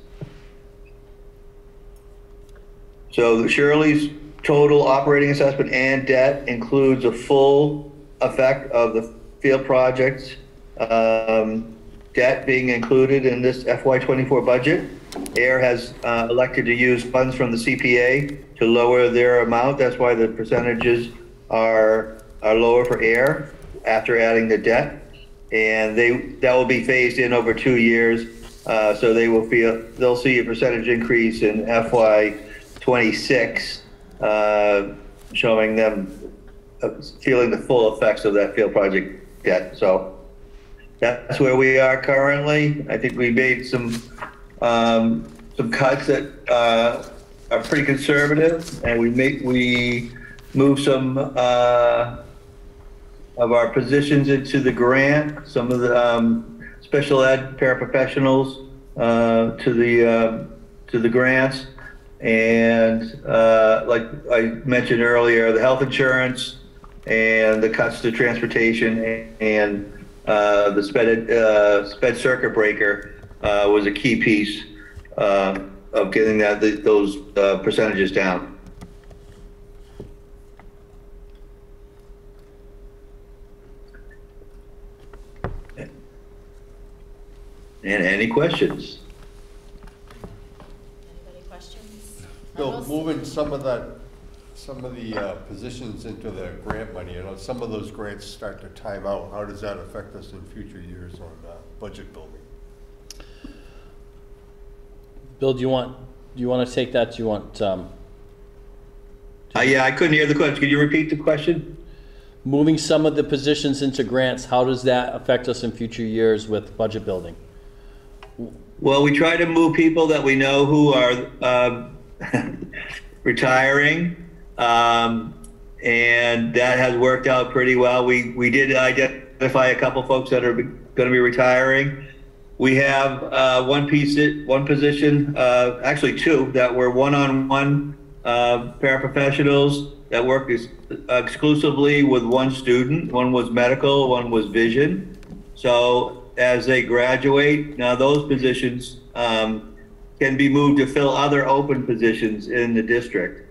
So the Shirley's total operating assessment and debt includes a full effect of the field projects um, debt being included in this FY '24 budget. Ayer has uh, elected to use funds from the CPA to lower their amount. That's why the percentages are, are lower for Ayer after adding the debt. And they, that will be phased in over two years. Uh, So they will feel, they'll see a percentage increase in FY '26, uh, showing them, uh, feeling the full effects of that field project debt. So that's where we are currently. I think we made some, um, some cuts that, uh, are pretty conservative and we make, we moved some, uh, of our positions into the grant, some of the, um, special ed paraprofessionals, uh, to the, uh, to the grants. And, uh, like I mentioned earlier, the health insurance and the cuts to transportation and, uh, the sped, uh, sped circuit breaker, uh, was a key piece, uh, of getting that, those, uh, percentages down. And any questions? Anybody questions? I Bill, will s- moving some of that, some of the uh, positions into the grant money, you know, some of those grants start to time out. How does that affect us in future years on uh, budget building? Bill, do you want, do you want to take that? Do you want, um, Uh, yeah, I couldn't hear the question. Could you repeat the question? moving some of the positions into grants, how does that affect us in future years with budget building? Well, we try to move people that we know who are um, retiring, um, and that has worked out pretty well. We we did identify a couple folks that are going to be retiring. We have uh, one piece, one position, uh, actually two, that were one-on-one uh, paraprofessionals that worked ex- exclusively with one student. One was medical, one was vision. So as they graduate, now those positions um, can be moved to fill other open positions in the district.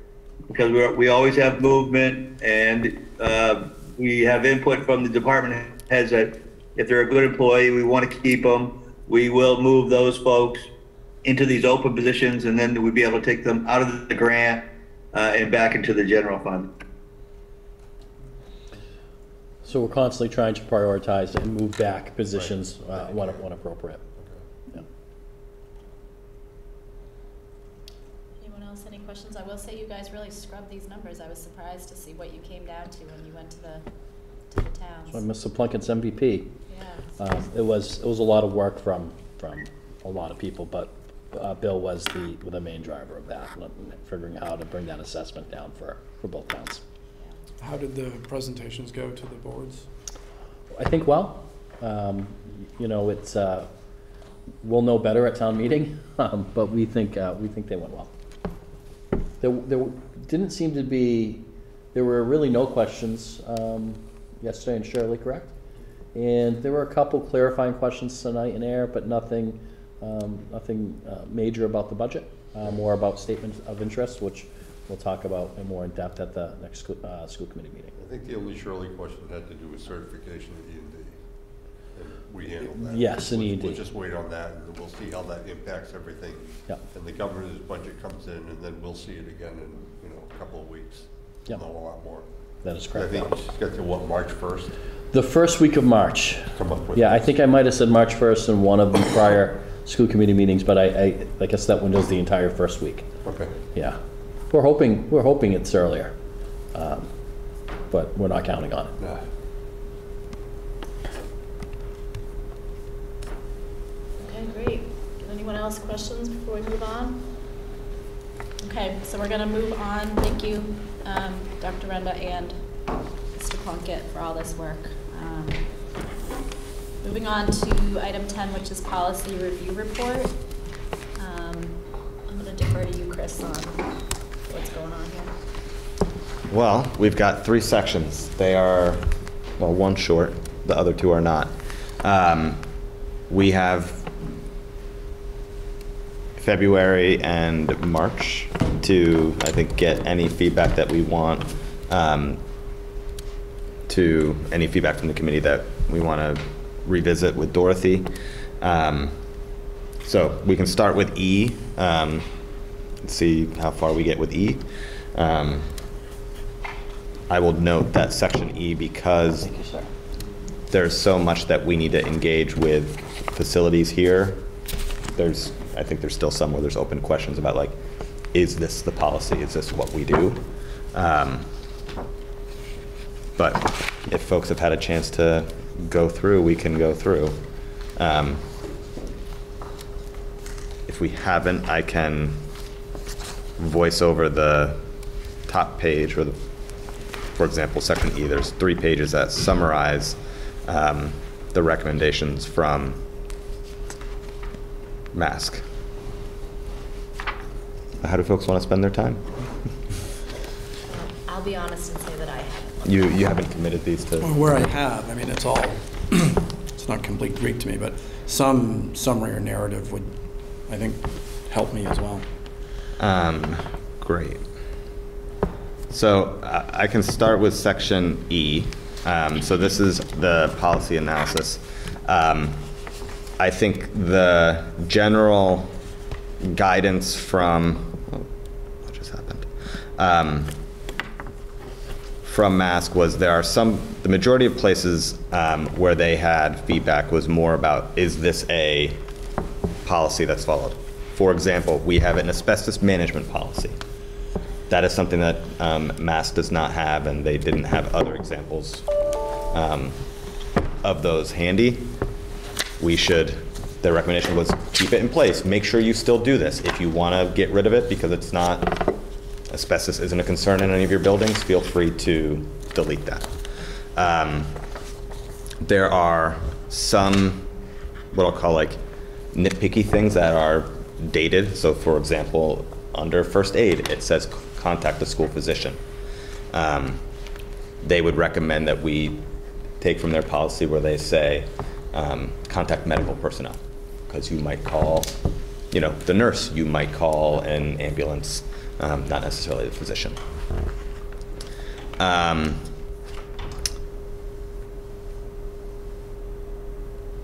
Because we're, we always have movement and uh, we have input from the department heads that if they're a good employee, we want to keep them. We will move those folks into these open positions and then we'd be able to take them out of the grant uh, and back into the general fund. So we're constantly trying to prioritize and move back positions uh, when when appropriate. Yeah. Anyone else, any questions? I will say you guys really scrubbed these numbers. I was surprised to see what you came down to when you went to the, to the towns. So Mr. Plunkett's MVP. Yeah. Um, It was, it was a lot of work from, from a lot of people, but uh, Bill was the, the main driver of that, figuring how to bring that assessment down for, for both towns. How did the presentations go to the boards? I think well, um, you know, it's, uh, we'll know better at town meeting, um, but we think, uh, we think they went well. There, there didn't seem to be, there were really no questions, um, yesterday and Shirley, correct? And there were a couple clarifying questions tonight in Ayer, but nothing, um, nothing, uh, major about the budget, uh, more about statements of interest, which we'll talk about in more in depth at the next, school- uh, school committee meeting. I think the only Shirley question had to do with certification of E and D. And we handled that. Yes, and We'll- E&D. We'll just wait on that and we'll see how that impacts everything. And the governor's budget comes in and then we'll see it again in, you know, a couple of weeks. Yep. Know a lot more. That is I correct. think she's got to what, March first, The first week of March. come up with. Yeah, I think I might have said March 1st in one of the prior school committee meetings, but I, I, I guess that window's the entire first week. Okay. Yeah. We're hoping, we're hoping it's earlier. Um, But we're not counting on it. Nah. Anyone else questions before we move on? Okay, so we're gonna move on. Thank you, um, Dr. Renda and Mr. Plunkett for all this work. Um, Moving on to item 10, which is policy review report. Um, I'm gonna defer to you, Chris, on what's going on here. Well, we've got three sections. They are, well, one short, the other two are not. Um, We have February and March to, I think, get any feedback that we want, um, to, any feedback from the committee that we want to revisit with Dorothy. Um, So we can start with E, um, see how far we get with E. Um, I will note that section E because you, there's so much that we need to engage with facilities here. There's, I think there's still some where there's open questions about like, is this the policy? Is this what we do? Um, But if folks have had a chance to go through, we can go through. Um, If we haven't, I can voice over the top page or the, for example, section E, there's three pages that summarize um, the recommendations from MASC. How do folks want to spend their time? I'll be honest and say that I haven't. You, you haven't committed these to, Well, Where I have, I mean, it's all, it's not complete Greek to me, but some summary or narrative would, I think, help me as well. um, great. So I I can start with section E. Um, So this is the policy analysis. Um, I think the general guidance from, what just happened? Um, from MASC was there are some, the majority of places um, where they had feedback was more about, is this a policy that's followed? For example, we have an asbestos management policy. That is something that um, MASC does not have, and they didn't have other examples um, of those handy. We should, the recommendation was keep it in place, make sure you still do this. If you want to get rid of it because it's not, asbestos isn't a concern in any of your buildings, feel free to delete that. Um, There are some, what I'll call like nitpicky things that are dated. So for example, under first aid, it says contact the school physician. Um, They would recommend that we take from their policy where they say, um, contact medical personnel. Because you might call, you know, the nurse, you might call an ambulance, um, not necessarily the physician. Um,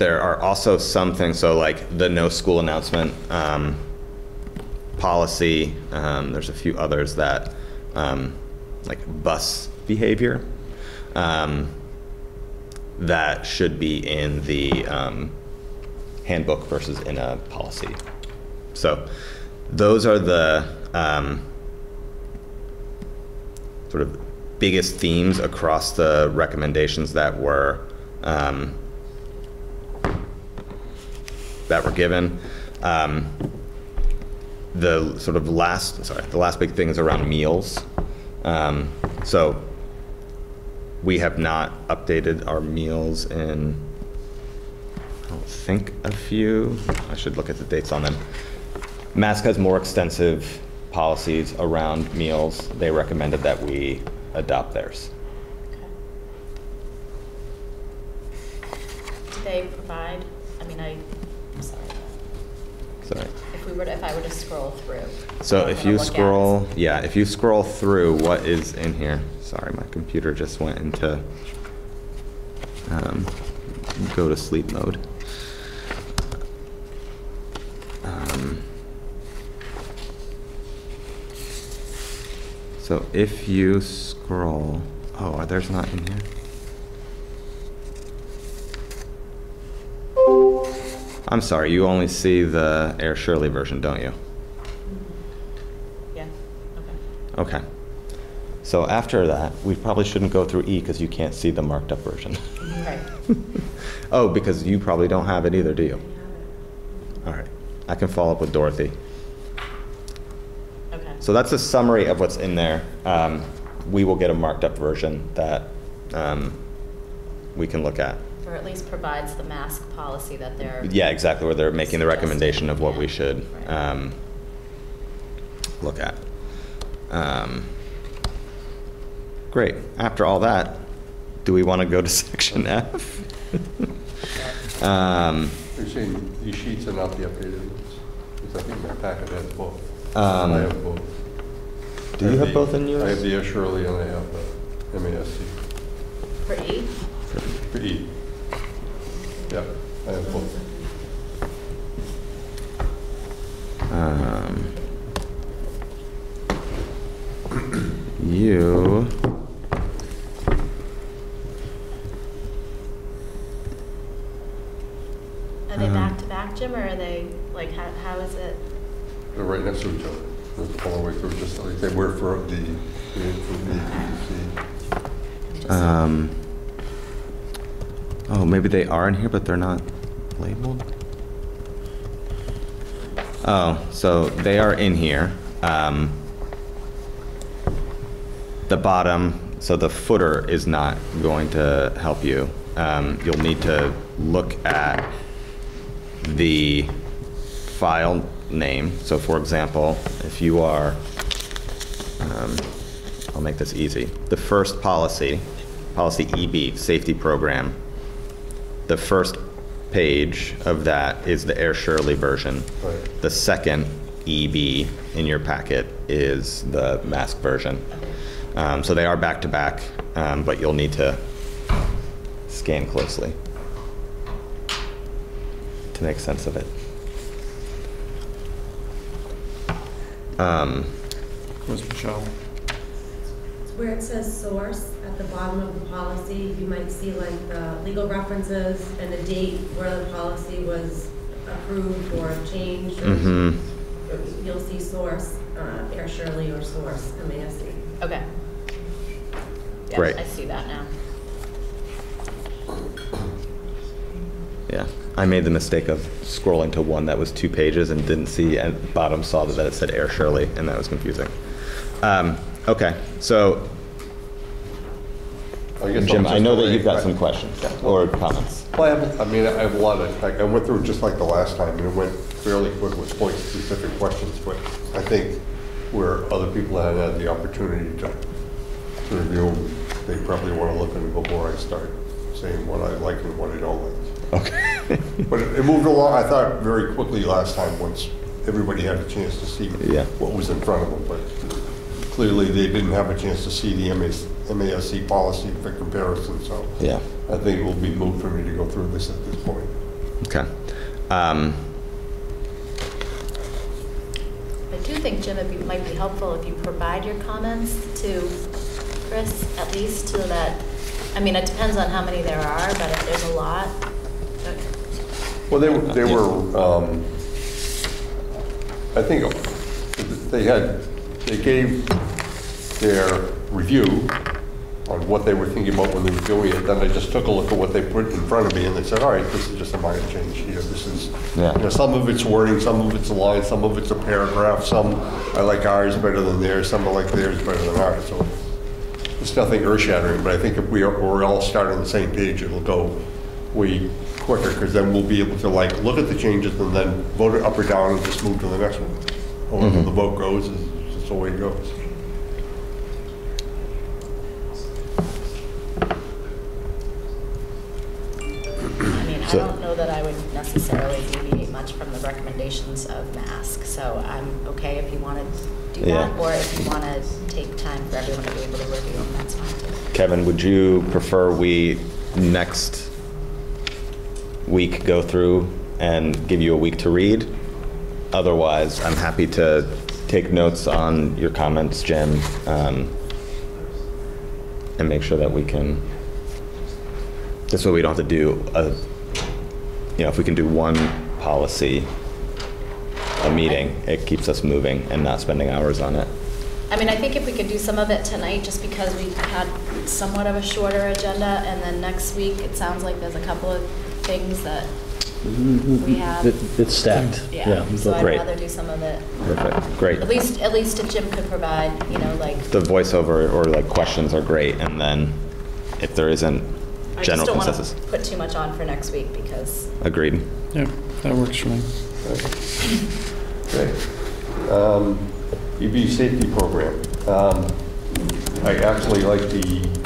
There are also some things, so like the no school announcement um, policy, um, there's a few others that, um, like bus behavior, um, that should be in the um, handbook versus in a policy. So those are the um, sort of biggest themes across the recommendations that were um, that were given. Um, the sort of last, sorry, the last big thing is around meals. Um, so we have not updated our meals in, I don't think, a few. I should look at the dates on them. MASC has more extensive policies around meals. They recommended that we adopt theirs. Do they provide, I mean, I, I'm sorry, Sorry. if we were, to- if I were to scroll through. So if gonna you look at scroll, yeah, if you scroll through what is in here, sorry, my computer just went into um, go to sleep mode. Um, so if you scroll, oh, are there's not in here? I'm sorry, you only see the Ayer Shirley version, don't you? Yeah, okay. Okay. So after that, we probably shouldn't go through E because you can't see the marked up version. Right. Oh, because you probably don't have it either, do you? All right. I can follow up with Dorothy. Okay. So that's a summary of what's in there. Um, we will get a marked up version that um, we can look at. Or at least provides the MASC policy that they're. Yeah, exactly, where they're making the recommendation of what we should Right. um, look at. Um, Great. After all that, do we want to go to section F? Um, You're saying these sheets are not the updated ones? Because I think my packet has both. Um, I have both. Do I you have the- both in yours? I have the Ayer Shirley and I have the MASC For E? for E. Yeah, I have both. um, You, Are they back to back, Jim, or are they, like, how, how is it? They're right next to each other. They're all the way through, just like they were for the, for the, um, oh, maybe they are in here, but they're not labeled? Oh, so they are in here. Um, the bottom, so the footer is not going to help you. Um, you'll need to look at the file name. So for example, if you are, um, I'll make this easy. The first policy, policy EB, safety program, the first page of that is the Ayer Shirley version. Right. The second EB in your packet is the MASC version. Um, so they are back to back, um, but you'll need to scan closely to make sense of it. Um, Ms. Michelle? Where it says source at the bottom of the policy, you might see like the legal references and the date where the policy was approved or changed. or- mhm. You'll see source, uh, Ayer Shirley or source, MASC. Okay. Yeah, Great. I see that now. Yeah, I made the mistake of scrolling to one that was two pages and didn't see, at the bottom saw that it said Ayer Shirley, and that was confusing. Um, okay, so I guess Jim, I'm I know just- that you've got some questions or comments. Well, I have, I mean, I have a lot of, I I went through just like the last time, and it went fairly quick with point-specific questions, but I think where other people had had the opportunity to to review, they probably want to look at it before I start saying what I like and what I don't like. Okay. But it it moved along, I thought, very quickly last time, once everybody had a chance to see Yeah. what was in front of them, but clearly they didn't have a chance to see the MAS MASC policy for comparison, so Yeah, I think it will be moot for me to go through this at this point. okay. Um, I do think, Jim, it be- might be helpful if you provide your comments to Chris, at least, so that, I mean, it depends on how many there are, but if there's a lot, Well, they, were- they were, um, I think they had, they gave their review on what they were thinking about when they were doing it. Then I just took a look at what they put in front of me and they said, all right, this is just a minor change here. This is, Yeah. you know, some of it's wording, some of it's a line, some of it's a paragraph, some I like ours better than theirs, some I like theirs better than ours. So it's nothing earth-shattering, but I think if we are, we're all starting on the same page, it'll go way quicker, because then we'll be able to like, look at the changes and then vote it up or down and just move to the next one. However mm-hmm. the vote goes, is just the way it goes. I mean, I So- don't know that I would necessarily deviate much from the recommendations of MASC, so I'm okay if you want to do Yeah. that, or if you want to take time for everyone to be able to review them, that's fine too. Kevin, would you prefer we next week go through and give you a week to read? Otherwise, I'm happy to take notes on your comments, Jim, um, and make sure that we can, this way we don't have to do a, you know, if we can do one policy a meeting, it keeps us moving and not spending hours on it. I mean, I think if we could do some of it tonight, just because we had somewhat of a shorter agenda, and then next week, it sounds like there's a couple of things that We have, It- It's stacked, yeah. yeah, so I'd Great. rather do some of it. Perfect, great. At least, at least if Jim could provide, you know, like, The voiceover or like questions are great, and then if there isn't I just general don't want consensus. to put too much on for next week because Agreed. Yeah, that works for me. Okay. Um, EB safety program. Um, I actually like the, the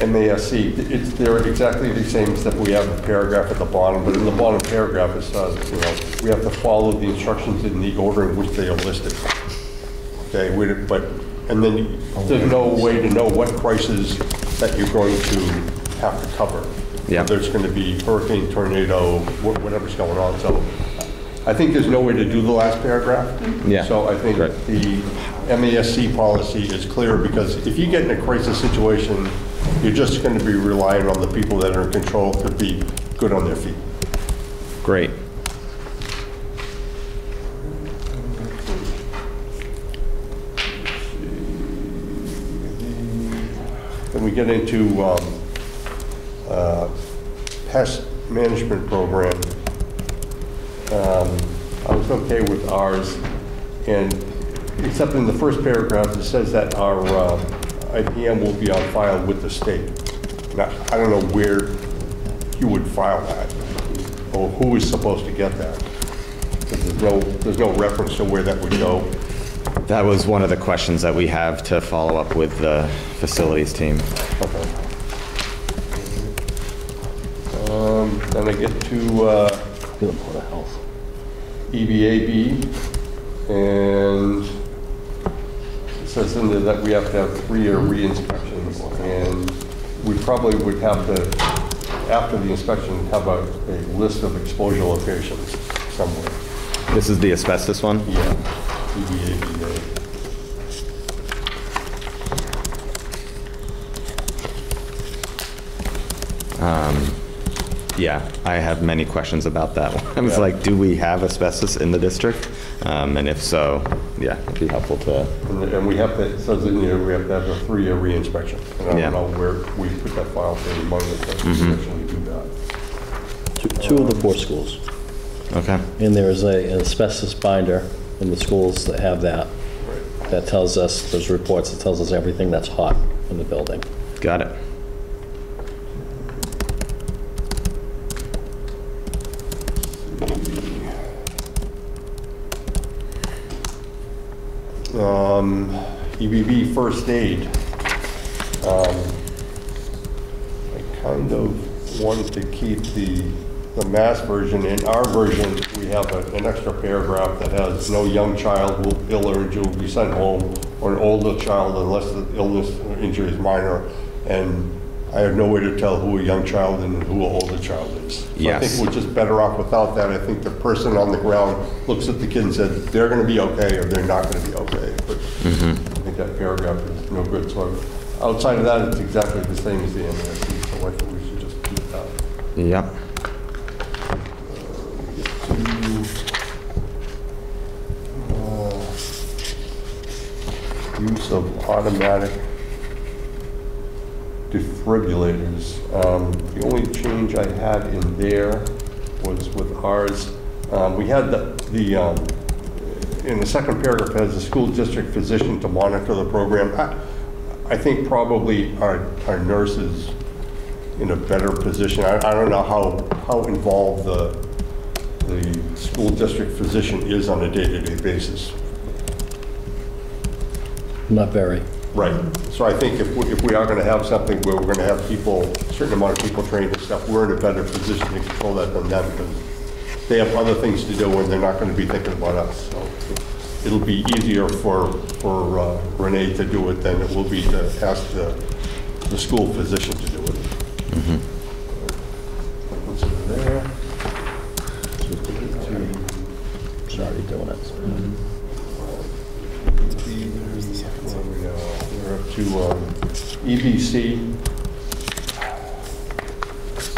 MASC. Uh, it's, they're exactly the same except we have a paragraph at the bottom, but in the bottom paragraph it says, you know, we have to follow the instructions in the order in which they are listed. Okay, we, but, and then there's no way to know what prices that you're going to have to cover. Yeah. There's going to be hurricane, tornado, wha- whatever's going on, so I think there's no way to do the last paragraph. Yeah. So I think Right. the MASC policy is clear, because if you get in a crisis situation, you're just going to be relying on the people that are in control to be good on their feet. Great. Then we get into um, uh, pest management program. Um, I was okay with ours, and except in the first paragraph, it says that our uh, IPM will be on file with the state. Now, I don't know where you would file that, or who is supposed to get that. There's no, there's no reference to where that would go. That was one of the questions that we have to follow up with the facilities team. Okay. Um, Then I get to uh, Good Board of Health. E EVAB, and it says in there that we have to have three-year re-inspections, and we probably would have to, after the inspection, have a, a list of exposure locations somewhere. This is the asbestos one? Yeah, E EVAB. Yeah, I have many questions about that one. I was Yeah. like, do we have asbestos in the district? Um, And if so, yeah, it'd be helpful to, And and we have to, it says in there, we have to have a three-year re-inspection. And I Yeah. don't know where we put that file for the money to actually do that. Two- Two of the four schools. okay, And there is a an asbestos binder in the schools that have that. Right. That tells us, those reports, it tells us everything that's hot in the building. got it. Um, EBB first aid. Um, I kind of wanted to keep the, the MASC version. In our version, we have a- an extra paragraph that has, "No young child will ill or injured will be sent home, or an older child unless the illness or injury is minor." And I have no way to tell who a young child and who an older child is. So I think we're just better off without that. I think the person on the ground looks at the kid and says, they're going to be okay or they're not going to be okay. But I think that paragraph is no good. So outside of that, it's exactly the same as the MASC, so I think we should just keep that. Yep. Uh, Use of automatic defibrillators. Um, The only change I had in there was with ours. Um, We had the, the, um, in the second paragraph, has the school district physician to monitor the program. I I think probably our our nurses in a better position. I I don't know how, how involved the, the school district physician is on a day-to-day basis. Not very. Right. So I think if, we- if we are going to have something where we're going to have people, a certain amount of people trained and stuff, we're in a better position to control that than them because they have other things to do and they're not going to be thinking about us. So it'll be easier for, for uh, Renee to do it than it will be to ask the, the school physician to do it. What's in there? Sorry, doing it. Where we go? We're up to um, EBC.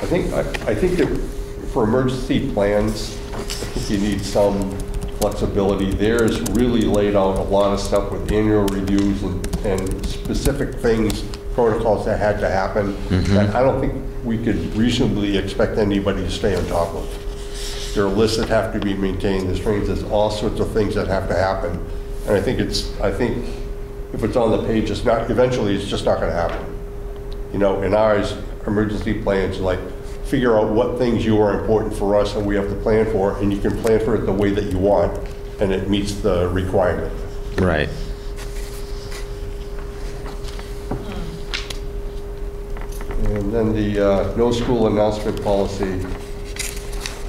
I think, I I think that for emergency plans, I think you need some flexibility. There is really laid out a lot of stuff with annual reviews and, and specific things protocols that had to happen mm-hmm. that I don't think we could reasonably expect anybody to stay on top of. There are lists that have to be maintained, there's trains, there's all sorts of things that have to happen. And I think it's, I think if it's on the page, it's not, eventually, it's just not gonna happen. You know, in ours, emergency plans, like, figure out what things you are important for us and we have to plan for, and you can plan for it the way that you want, and it meets the requirement. Right. And then the uh, no school announcement policy,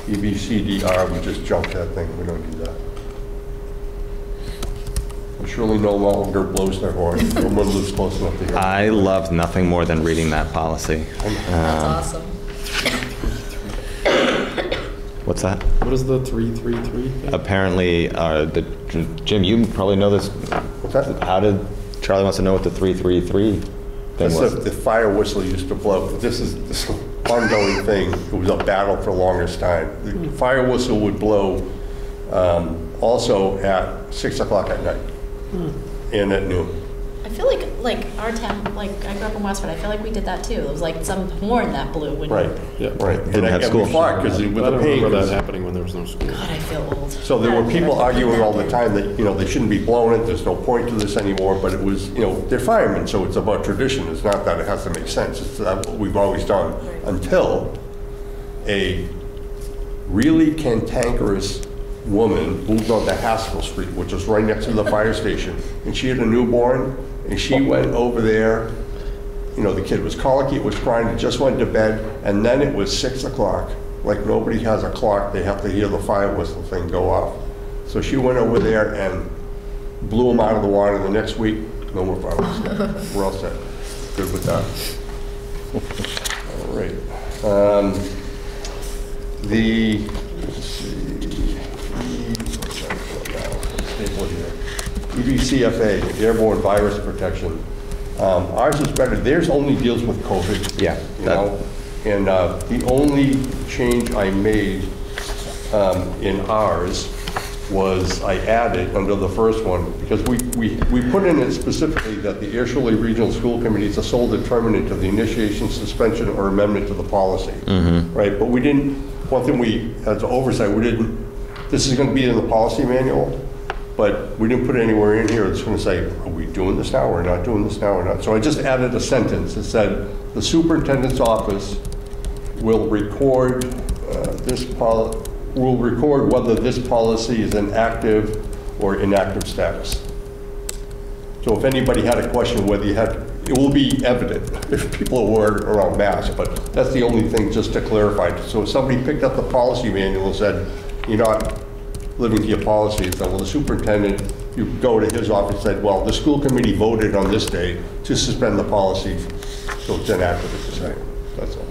E EBCDR, we just jumped that thing, we don't do that. Shirley no longer blows their horn, no one lives close enough to hear. I love nothing more than reading that policy. That's Um, awesome. What's that? What is the 333 thing? Apparently, uh, the, Jim, you probably know this. What's that? How did, Charlie wants to know what the 333 thing That's was. the fire whistle used to blow. This is this ongoing thing. It was a battle for the longest time. The fire whistle would blow um, also at six o'clock at night and at noon. I feel like, like, our town, like, I grew up in Westford, I feel like we did that too. It was like some horn that blew when. Right, Yeah. right. Didn't And have school. fought because with I the don't pain. remember that 'cause- happening when there was no school. God, I feel old. So there were people arguing all the time that, you know, they shouldn't be blowing it, there's no point to this anymore, but it was, you know, they're firemen, so it's about tradition, it's not that it has to make sense, it's that what we've always done, until a really cantankerous woman moved onto Haskell Street, which is right next to the fire station, and she had a newborn, and she went over there, you know, the kid was colicky, it was crying, it just went to bed, and then it was six o'clock. Like nobody has a clock, they have to hear the fire whistle thing go off. So she went over there and blew them out of the water. The next week, no more fire whistle. We're all set. Good with that. All right. Um, The, let's see, here. E EBCFA, Airborne Virus Protection. Um, Ours is better, theirs only deals with COVID. Yeah, You know, and uh, the only change I made um, in ours was I added under the first one, because we, we, we put in it specifically that the Ayer Shirley Regional School Committee is the sole determinant of the initiation, suspension, or amendment to the policy. Right, but we didn't, one thing we, as oversight, we didn't, this is gonna be in the policy manual, but we didn't put it anywhere in here that's gonna say, are we doing this now, or not doing this now, or not? So I just added a sentence that said, the superintendent's office will record uh, this will record whether this policy is in active or inactive status. So if anybody had a question whether you had, it will be evident if people are were around masks, but that's the only thing just to clarify. So if somebody picked up the policy manual and said, you're not living your policy, it's, well, the superintendent, you go to his office and said, well, the school committee voted on this day to suspend the policy, so it's inactive at this time. That's all.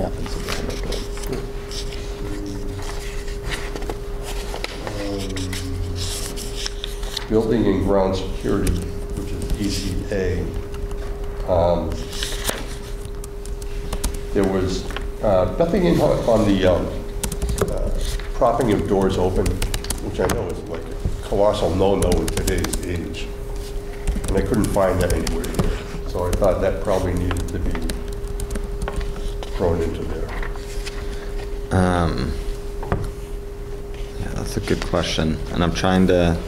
Okay. Building and Ground Security, ECA. um, There was uh, nothing in on on the um, uh, propping of doors open, which I know is like a colossal no-no in today's age. And I couldn't find that anywhere here. So I thought that probably needed to be thrown into there. Um, yeah, that's a good question, and I'm trying to.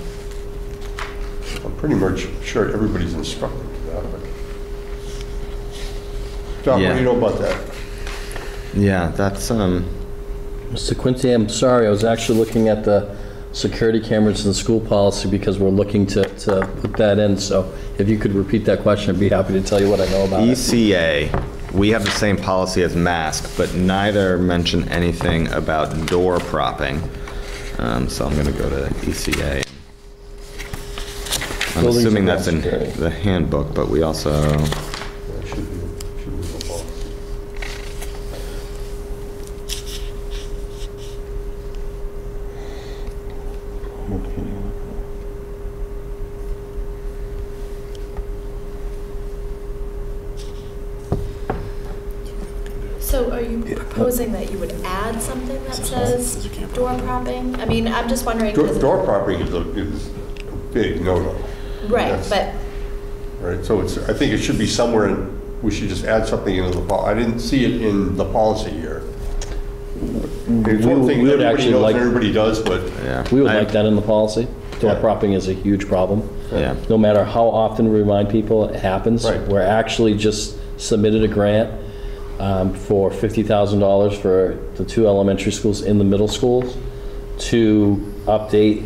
I'm pretty much sure everybody's instructed to that, but. John, what Yeah. do you know about that? Yeah, that's um. Mr. Quincy, I'm sorry, I was actually looking at the security cameras in school policy because we're looking to, to put that in, so if you could repeat that question, I'd be happy to tell you what I know about it. ECA, we have the same policy as MASC, but neither mention anything about door propping. Um, so I'm gonna go to ECA. I'm Buildings assuming and that's in grounds the handbook, but we also, That should be, should be the policy. So are you proposing that you would add something that says door propping? I mean, I'm just wondering. Door 'cause- door propping is a, is a big no-no. Right, That's- but Right, so it's, I think it should be somewhere in, we should just add something into the pol, I didn't see it in the policy here. It's We one would- thing we would everybody actually knows like- and everybody does, but Yeah. We would I- like that in the policy. Door Yeah. propping is a huge problem. Yeah. No matter how often we remind people, it happens. Right. We're actually just submitted a grant um, for $50,000 for the two elementary schools in the middle schools to update,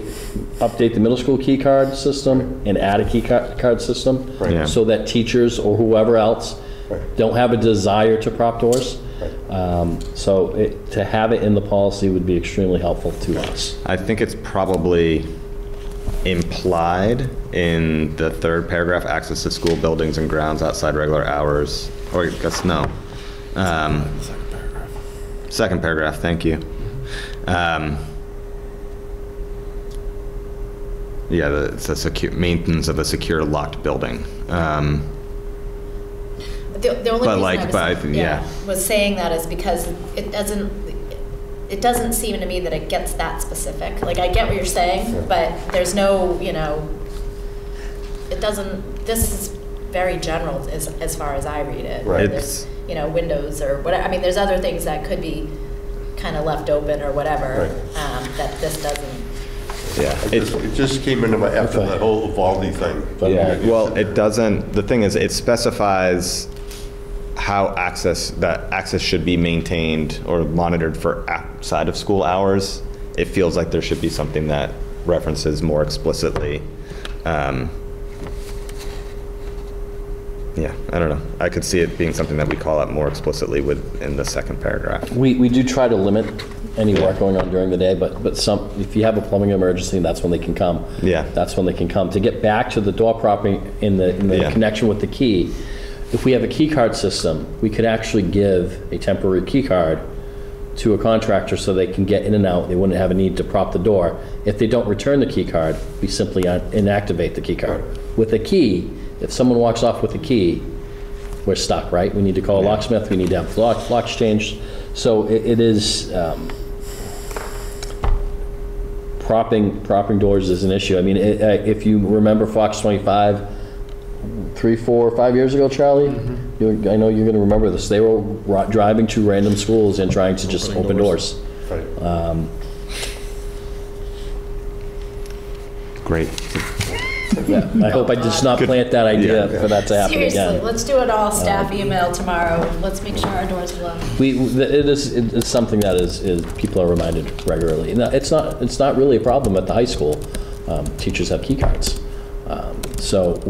update the middle school key card system and add a key ca- card system. Right. Yeah. So that teachers or whoever else Right. don't have a desire to prop doors. Um, So it- to have it in the policy would be extremely helpful to us. I think it's probably implied in the third paragraph, access to school buildings and grounds outside regular hours, or I guess no. Um, Second paragraph, thank you. Um, Yeah, the- it's a secure, maintenance of a secure locked building. Um, The, the only But reason like, I was, but I- yeah. was saying that is because it doesn't, it doesn't seem to me that it gets that specific. Like, I get what you're saying, but there's no, you know, it doesn't, this is very general as, as far as I read it. Right. There's, you know, windows or whatever, I mean, there's other things that could be kind of left open or whatever, um, that this doesn't. Yeah, it just- it just came into my, after that whole Uvalde thing. Yeah, well, it doesn't, the thing is, it specifies how access, that access should be maintained or monitored for outside of school hours. It feels like there should be something that references more explicitly. um, Yeah, I don't know. I could see it being something that we call out more explicitly with, in the second paragraph. We, we do try to limit any work going on during the day, but, but some, if you have a plumbing emergency, that's when they can come. Yeah. That's when they can come. To get back to the door propping in the, in the Yeah. connection with the key, if we have a key card system, we could actually give a temporary key card to a contractor so they can get in and out. They wouldn't have a need to prop the door. If they don't return the key card, we simply un- inactivate the key card. With a key, if someone walks off with a key, we're stuck, right? We need to call a locksmith, we need to have lock- locks changed. So it it is, um, propping, propping doors is an issue. I mean, it- uh, if you remember Fox 25, three, four, five years ago, Charlie, you- I know you're going to remember this. They were ri- driving to random schools and trying to just open doors. doors. Right. Um, Great. Yeah, I hope I did not plant that idea for that to happen Seriously, again. let's do it all staff email tomorrow. Let's make sure our doors are locked. We, it is, it's something that is, is, people are reminded regularly. And it's not, it's not really a problem at the high school. Um, Teachers have key cards. Um, So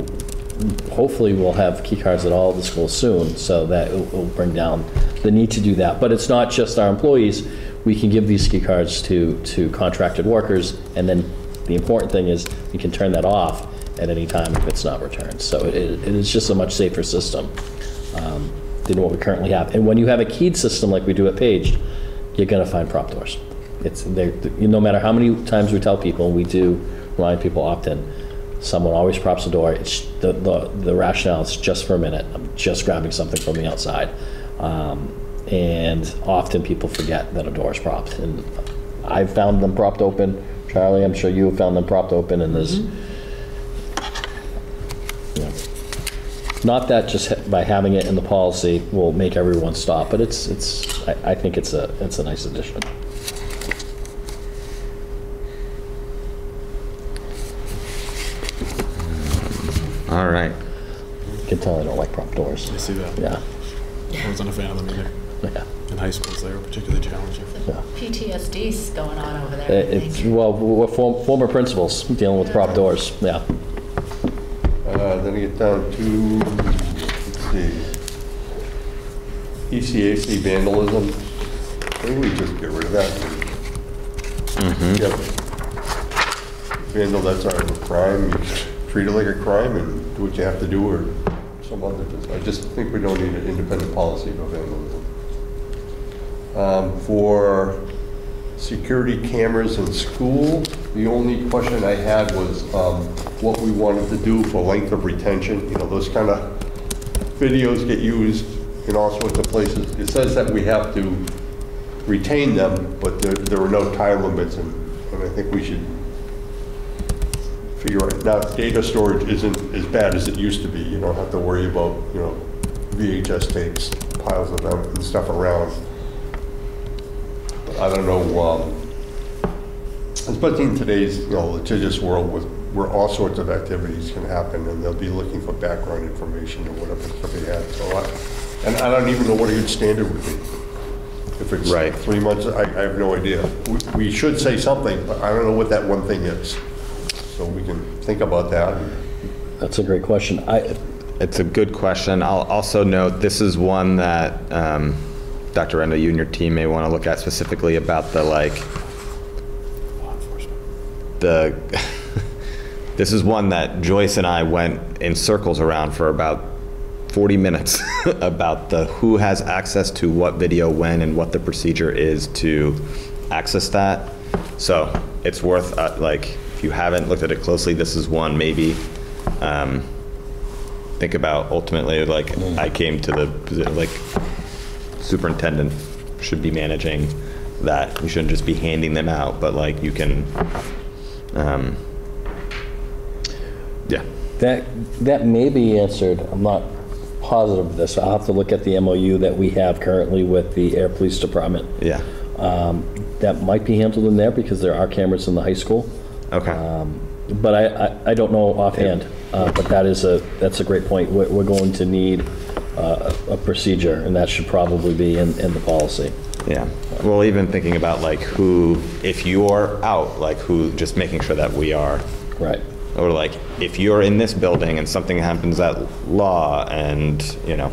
hopefully we'll have key cards at all the schools soon, so that it will bring down the need to do that. But it's not just our employees. We can give these key cards to, to contracted workers, and then the important thing is we can turn that off at any time if it's not returned. So it, it is just a much safer system um, than what we currently have. And when you have a keyed system like we do at Page, you're gonna find prop doors. It's, they're, you- no matter how many times we tell people, we do remind people often, someone always props the door. It's, the, the, the rationale is just for a minute. I'm just grabbing something from the outside. Um, and often people forget that a door is propped. And I've found them propped open. Charlie, I'm sure you have found them propped open and there's, you know, not that just ha- by having it in the policy will make everyone stop, but it's, it's, I, I think it's a, it's a nice addition. All right. You can tell I don't like prop doors. I see that. Yeah, I wasn't a fan of them either. yeah, In high schools, they were particularly challenging. yeah. PTSD's going on over there. I It- It's, well, we're form- former principals dealing with prop doors, yeah. Then you get down to, let's see, ECAC vandalism. I think we just get rid of that. Mhm. Yep. Vandal, that's our crime, you treat it like a crime and do what you have to do or some other, I just think we don't need an independent policy for vandalism. Um, For security cameras in school, the only question I had was um, what we wanted to do for length of retention. You know, those kind of videos get used in all sorts of places. It says that we have to retain them, but there, there are no time limits, and, and I think we should figure out, now, data storage isn't as bad as it used to be. You don't have to worry about, you know, VHS tapes, piles of them and stuff around. I don't know, um, especially in today's, you know, litigious world with, where all sorts of activities can happen, and they'll be looking for background information or whatever they have, so I, and I don't even know what a good standard would be. If it's Right. three months, I, I have no idea. We, we should say something, but I don't know what that one thing is. So we can think about that. That's a great question. I, It's a good question. I'll also note, this is one that um, Dr. Renda, you and your team may want to look at specifically about the, like, the, this is one that Joyce and I went in circles around for about 40 minutes about the who has access to what video when and what the procedure is to access that. So it's worth, uh, like, if you haven't looked at it closely, this is one maybe. um, Think about ultimately, like, I came to the, like, superintendent should be managing that. You shouldn't just be handing them out, but like, you can, um, yeah. That, that may be answered, I'm not positive of this, I'll have to look at the MOU that we have currently with the Ayer Police Department. Yeah. Um, That might be handled in there because there are cameras in the high school. Okay. Um, But I, I- I don't know offhand, uh, but that is a, that's a great point. We're, we're going to need uh, a a procedure, and that should probably be in, in the policy. Yeah. Well, even thinking about like who, if you're out, like who, just making sure that we are. Right. Or like, if you're in this building and something happens at law and, you know,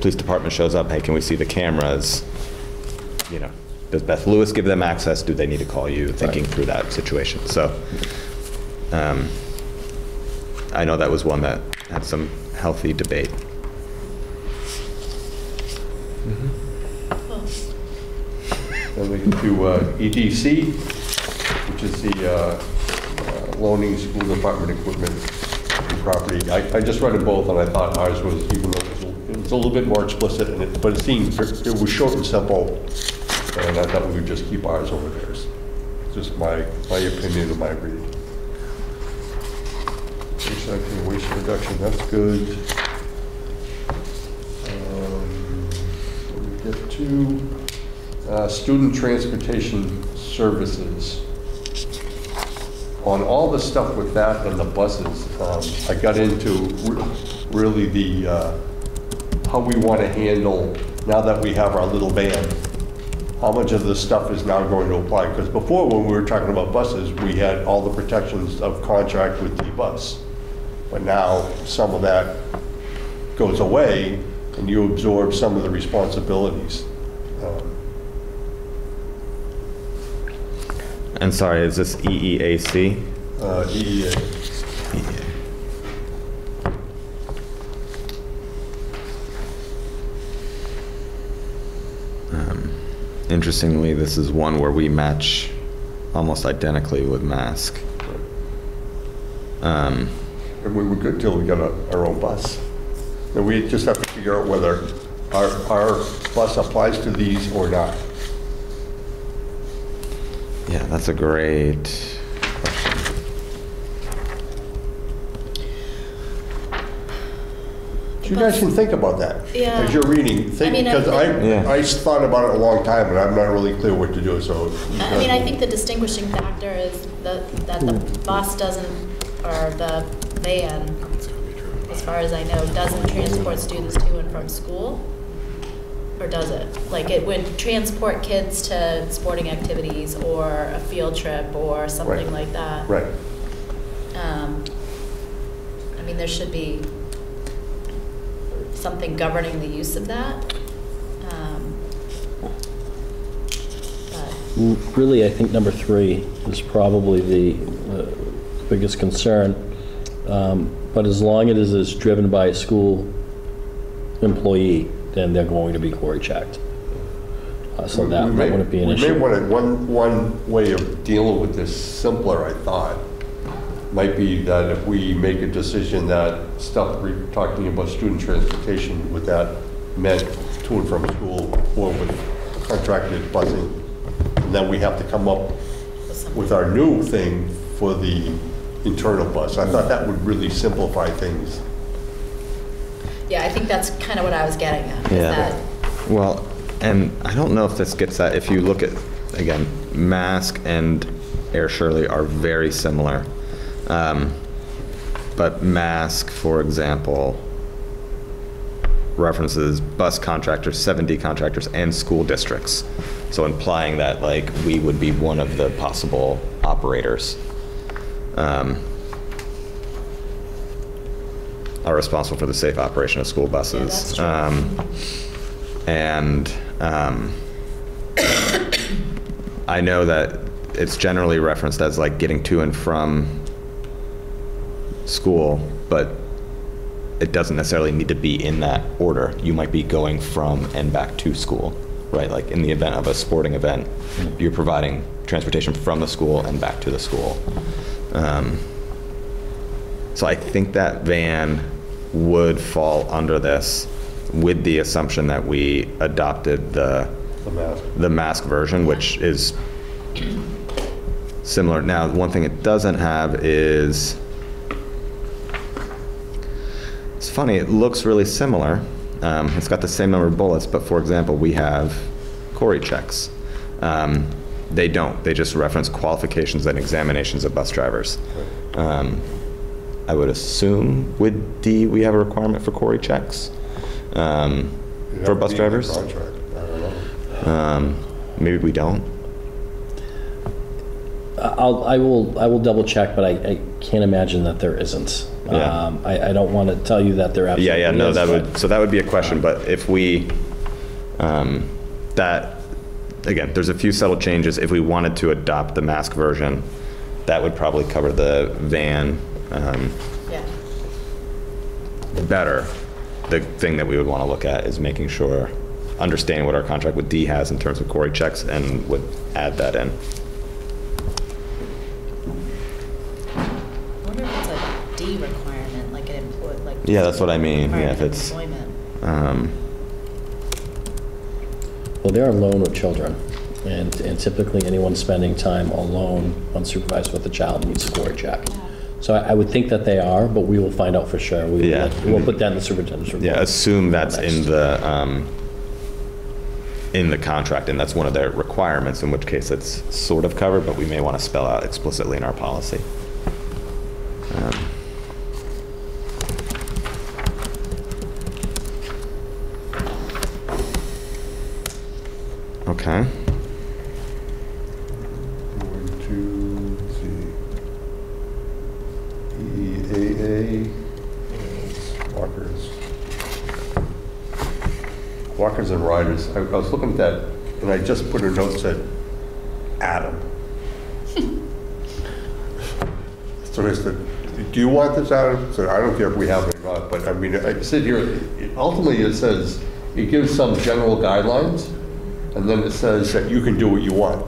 police department shows up, hey, can we see the cameras? You know, does Beth Lewis give them access? Do they need to call you? Thinking through that situation. So, um, I know that was one that had some healthy debate. Then we get to uh, EDC, which is the uh, uh, loaning school department equipment and property. I, I just read them both, and I thought ours was, even though it was a- it was a little bit more explicit, and it, but it seemed, it was short and simple, and I thought we would just keep ours over theirs. Just my, my opinion of my reading. Recycling, waste reduction, that's good. Um, me get to uh, student transportation services. On all the stuff with that and the buses, um, I got into re- really the, uh, how we want to handle, now that we have our little van, how much of this stuff is now going to apply? Because before, when we were talking about buses, we had all the protections of contract with the bus. But now, some of that goes away, and you absorb some of the responsibilities. Um, And sorry, is this E EEAC? uh, EEA. Interestingly, this is one where we match almost identically with MASC. Um, And we were good till we got a- our own bus. And we just have to figure out whether our, our bus applies to these or not. Yeah, that's a great question. So you guys can think about that. Yeah. As you're reading, think, mean, I because I, Yeah. I thought about it a long time, and I'm not really clear what to do, so. you I mean, I guys- think the distinguishing factor is that, that the bus doesn't, or the van, as far as I know, doesn't transport students to and from school? Or does it? Like, it would transport kids to sporting activities or a field trip or something Right. like that. Right. Um, I mean, there should be something governing the use of that. Um, but- Really, I think number three is probably the uh, biggest concern. Um, But as long as it is driven by a school employee, then they're going to be CORI checked. Uh, So that We that may- wouldn't be an We may issue. want to, one, one way of dealing with this simpler, I thought, might be that if we make a decision that stuff, we're talking about student transportation with that meant to and from school or with contracted busing. And then we have to come up with our new thing for the internal bus. I thought that would really simplify things. Yeah, I think that's kind of what I was getting at. Yeah. that- Well, and I don't know if this gets that. if you look at, again, MASC and Ayer Shirley are very similar. Um, But MASC, for example, references bus contractors, 7D contractors, and school districts. So implying that like we would be one of the possible operators. um, Are responsible for the safe operation of school buses. that's true. Um, And um, I know that it's generally referenced as like getting to and from school, but it doesn't necessarily need to be in that order. You might be going from and back to school, right? Like in the event of a sporting event, you're providing transportation from the school and back to the school. Um, So I think that van would fall under this with the assumption that we adopted the, The MASC. the MASC version, which is similar. Now, one thing it doesn't have is, it's funny, it looks really similar. Um, it's got the same number of bullets, but for example, we have CORI checks. Um, they don't. They just reference qualifications and examinations of bus drivers. Um, I would assume with Dee, we have a requirement for CORI checks um, for bus be in the drivers. Contract, I don't know. Um, maybe we don't. I'll, I will, I will double check, but I, I can't imagine that there isn't. Yeah. Um, I, I don't want to tell you that there Yeah, absolutely is. yeah, no, that but- would, so that would be a question, but if we, um, that, again, there's a few subtle changes. If we wanted to adopt the MASC version, that would probably cover the van, um, Yeah. better. The thing that we would want to look at is making sure, understanding what our contract with Dee has in terms of CORI checks and would add that in. I wonder if it's a Dee requirement, like an employee, like. Yeah, that's what I mean, yeah, if it's, Employment. um, Well, they're alone with children, and and typically anyone spending time alone unsupervised with a child needs a score check. So I I would think that they are, but we will find out for sure. We will Yeah. We'll put that in the superintendent's report. Yeah, assume that's in the, um, in the contract, and that's one of their requirements, in which case it's sort of covered, but we may want to spell out explicitly in our policy. Um, Okay, And riders, I I was looking at that, and I just put a note said, Adam. So I said, do you want this, Adam? So I don't care if we have it or not, but I mean, I sit here, ultimately it says, it gives some general guidelines, and then it says that you can do what you want.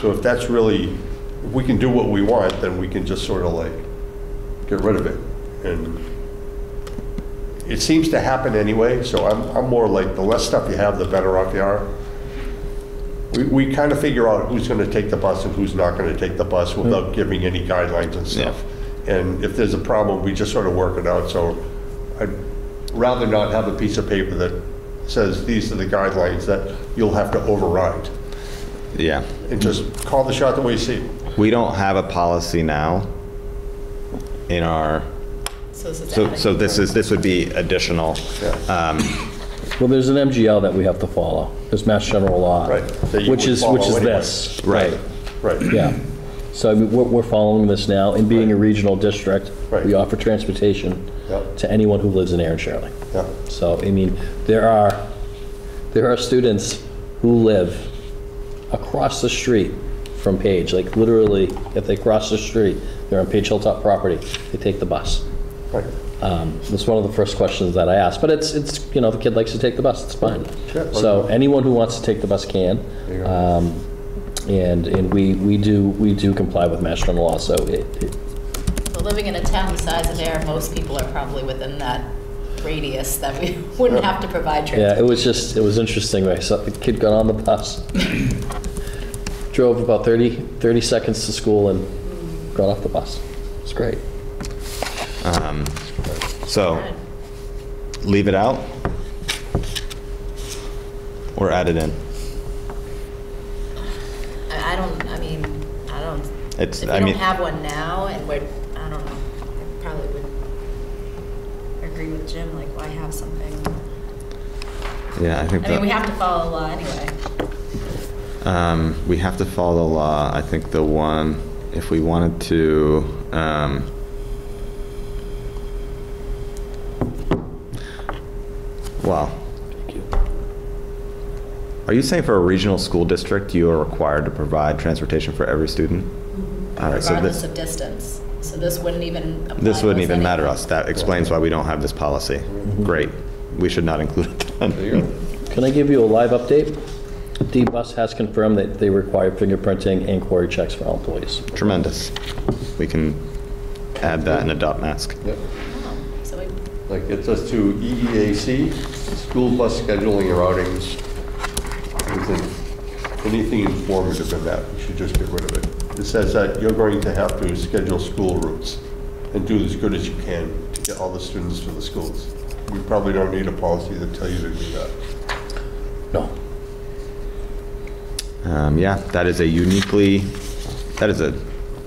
So if that's really, if we can do what we want, then we can just sort of like get rid of it. And it seems to happen anyway, so I'm, I'm more like, the less stuff you have, the better off you are. We, we kind of figure out who's going to take the bus and who's not going to take the bus hmm. without giving any guidelines and stuff. And if there's a problem, we just sort of work it out. So I'd rather not have a piece of paper that says, these are the guidelines that you'll have to override. yeah. And just call the shot the way you see it. We don't have a policy now in our, So this is so, adding. so this is, this would be additional. Um, Well, there's an MGL that we have to follow. There's Mass General Law. Right, that you Which would is, which follow is anyway. this. Right. Right. Yeah. So I mean, we're, we're following this now, and being a regional district, Right. we offer transportation Yep. to anyone who lives in Ayer and Shirley. Yeah. So, I mean, there are, there are students who live across the street from Page, like literally, if they cross the street, they're on Page Hilltop property, they take the bus. Right. Um, That's one of the first questions that I ask, but it's, it's, you know, the kid likes to take the bus, it's fine. Sure. So anyone who wants to take the bus can. There you go. Um, And, and we, we do, we do comply with Mass General Law, so it, it- Well, living in a town the size of Ayer, most people are probably within that radius that we wouldn't have to provide Yeah, it transportation. was just, it was interesting. I saw the kid got on the bus, drove about 30, 30 seconds to school and got off the bus. It's great. Um, So, leave it out? Or add it in? I I don't, I mean, I don't, It's, if I we mean, don't have one now and we're, I don't know, I probably would agree with Jim, like, why have something? yeah, I think I mean, we have to follow the law anyway. um, we have to follow the law. I think the one, if we wanted to, um, well, Thank you. are you saying for a regional school district, you are required to provide transportation for every student? Mm-hmm. All right, so regardless this, of distance. So this wouldn't even apply. this to wouldn't us even matter anyway. us. That explains why we don't have this policy. Mm-hmm. Great. We should not include it then. There you go. Can I give you a live update? Dee-Bus has confirmed that they require fingerprinting and CORI checks for all employees. Tremendous. We can add that in a dot mask. Yep. That gets us to EEAC, school bus scheduling and routings. Isn't anything informative in that, we should just get rid of it. It says that you're going to have to schedule school routes and do as good as you can to get all the students to the schools. We probably don't need a policy that tells you to do that. No. Um, yeah, that is a uniquely, that is a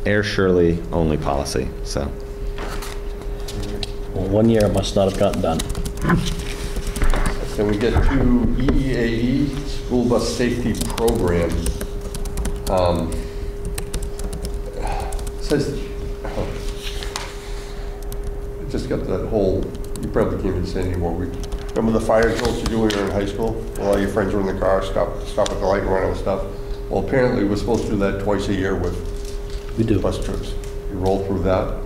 Ayer Shirley only policy, so. Well, one year it must not have gotten done. Then we get to EEAE, School Bus Safety Program. Um, Says, oh, it just got that whole, you probably can't even say anymore. We Remember the fire drills you do when you were in high school? All your friends were in the car, stop, stop at the light and run out of stuff? Well, apparently, we're supposed to do that twice a year with We do. bus trips. You roll through that?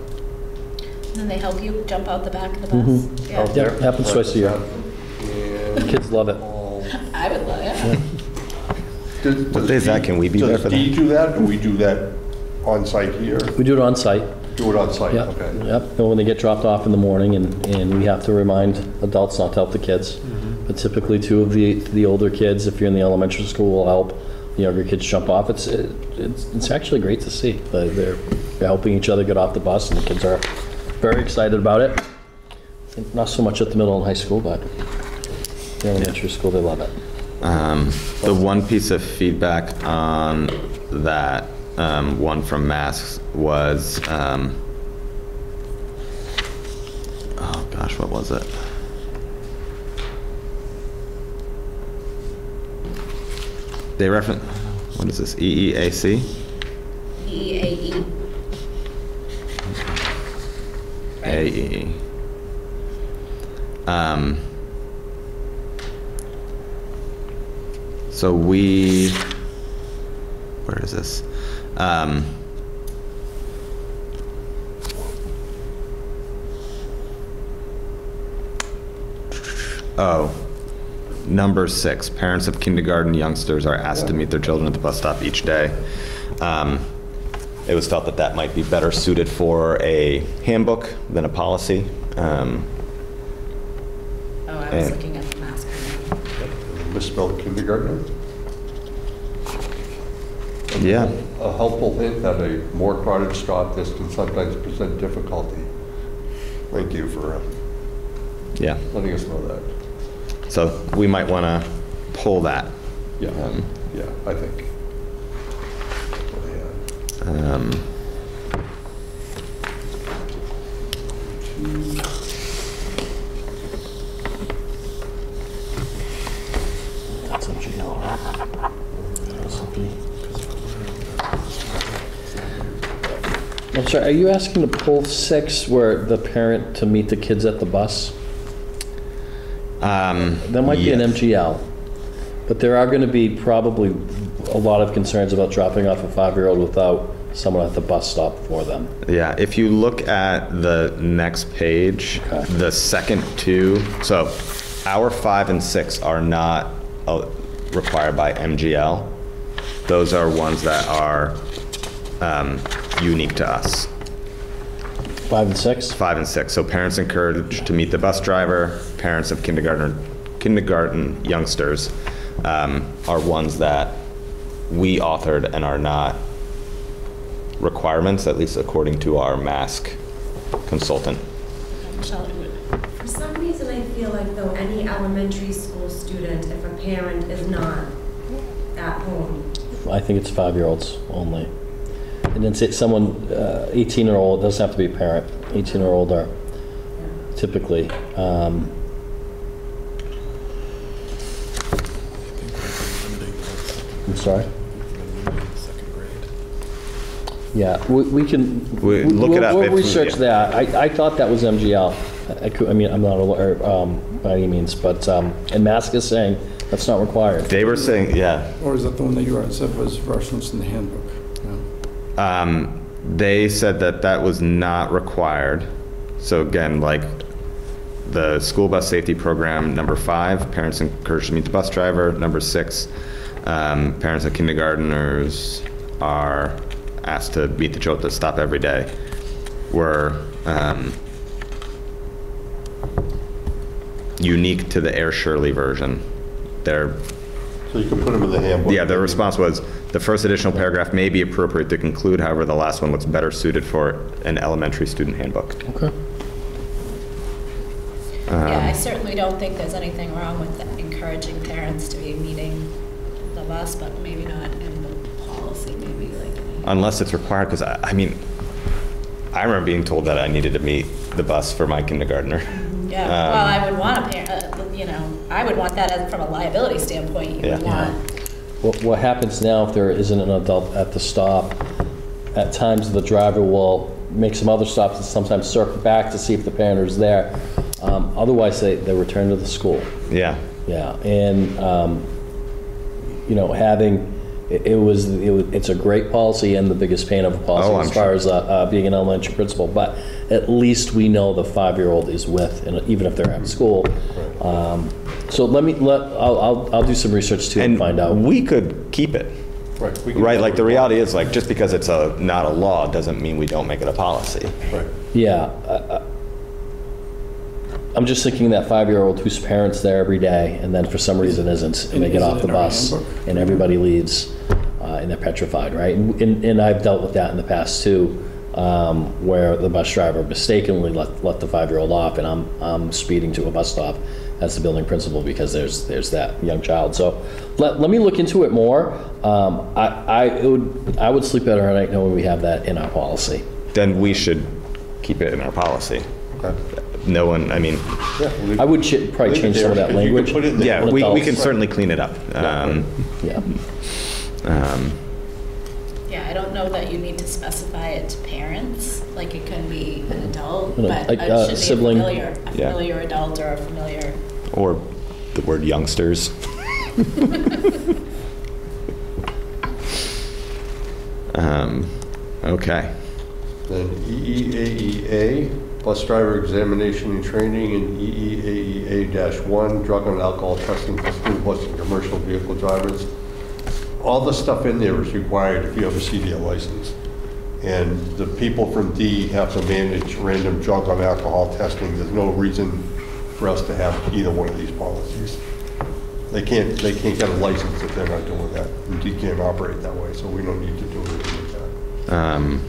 And they help you jump out the back of the Mhm. bus? Yeah, out there. Yep, happens twice a year. And Kids love it. all- I would love it. Does- What does day is that? Dee- Can we be there for Does Dee that? do that, or we do that on-site here? We do it on site. Do it on-site, Yep, okay. yep. And when they get dropped off in the morning, and, and we have to remind adults not to help the kids. But typically, two of the, the older kids, if you're in the elementary school, will help the younger kids jump off. It's, it- it's, it's actually great to see. They- They're, they're helping each other get off the bus, and the kids are very excited about it. Not so much at the middle and high school, but the elementary school, they love it. Um, the one piece of feedback on that, um, one from Masks was, um, oh gosh, what was it? They reference, what is this, E EEAC? EAE. AE. Um, so we, where is this? Um, oh, number six, parents of kindergarten youngsters are asked to meet their children at the bus stop each day. Um, it was felt that that might be better suited for a handbook than a policy. Um, Oh, I was looking at the MASC. Misspelled kindergarten. Yeah, A helpful hint that a more crowded stop this can sometimes present difficulty. Thank you for uh, yeah. letting us know that. So we might want to pull that. Yeah, Um, yeah, I think. Yeah. Um, That's a GL. I'm sorry, are you asking to pull six where the parent to meet the kids at the bus? um, That might be an yes. MGL, but there are going to be probably a lot of concerns about dropping off a five-year-old without someone at the bus stop for them. Yeah, if you look at the next page, Okay. the second two, so our five and six are not uh, required by MGL. Those are ones that are um, unique to us. Five and six? Five and six. So parents encouraged to meet the bus driver, parents of kindergarten, kindergarten youngsters um, are ones that we authored and are not requirements, at least according to our MASC consultant. For some reason, I feel like though any elementary school student, if a parent is not at home, I think it's five-year-olds only. And then say someone, uh, 18 or old, doesn't have to be a parent, 18 or older typically. um, I'm sorry? Yeah, we we can. We- look it we'll- up We'll research yeah. that. I I thought that was MGL. I could, I mean, I'm not a lawyer um, by any means, but, um, and MASC is saying that's not required. They were saying, yeah, Or is that the one that you already said was referenced in the handbook? No. Um, they said that that was not required. So again, like the school bus safety program, number five, parents encouraged to meet the bus driver. Number six, um, parents of kindergarteners are asked to meet the children, to stop every day. Were um, unique to the Ayer Shirley version. They're So you can put them in the handbook. yeah, the response was, the first additional paragraph may be appropriate to conclude, however, the last one looks better suited for an elementary student handbook. Okay. Yeah, I certainly don't think there's anything wrong with encouraging parents to be meeting the bus, but maybe not Unless it's required, because I, I mean, I remember being told that I needed to meet the bus for my kindergartner. Yeah, Um, well, I would want a parent, uh, you know, I would want that as- from a liability standpoint. You would Yeah. want, What, what happens now if there isn't an adult at the stop? At times, the driver will make some other stops and sometimes circle back to see if the parent is there. Um, Otherwise, they, they return to the school. Yeah, Yeah, and, um, you know, having, it it was, it was, it's a great policy and the biggest pain of a Oh, policy I'm as far sure. as, uh, uh, being an elementary principal, but at least we know the five-year-old is with, and even if they're at school. Um, So let me, let, I'll, I'll, I'll do some research too and and find out. we could keep it, Right. we can- right? Like, the reality is, like, just because it's a, not a law, doesn't mean we don't make it a policy. Right. Yeah. I- I- I'm just thinking that five-year-old whose parent's there every day and then for some reason isn't, and they Is get off the in our bus handbook? and everybody leaves uh, and they're petrified, right? And, and and I've dealt with that in the past too, um, where the bus driver mistakenly let, let the five-year-old off and I'm, I'm speeding to a bus stop as the building principal because there's, there's that young child. So let, let me look into it more. Um, I, I it would, I would sleep better at night knowing we have that in our policy. Then we should keep it in our policy. Okay. No one, I mean, Yeah, leave- I would ch- probably leave it change some of there, that 'cause you can language. put it in there. yeah, When we, we adults- can certainly clean it up. Um, Yeah. um, yeah, I don't know that you need to specify it to parents, like it can be an adult, No, but like, it uh, should be a sibling. familiar, a Yeah. familiar adult or a familiar. Or the word youngsters. Um, Okay. Then E EEAEA, bus driver examination and training, E EEAEA-1, drug and alcohol testing for school bus and commercial vehicle drivers. All the stuff in there is required if you have a CDL license. And the people from Dee have to manage random drug and alcohol testing. There's no reason for us to have either one of these policies. They can't, they can't get a license if they're not doing that. Dee can't operate that way, so we don't need to do anything like that. Um,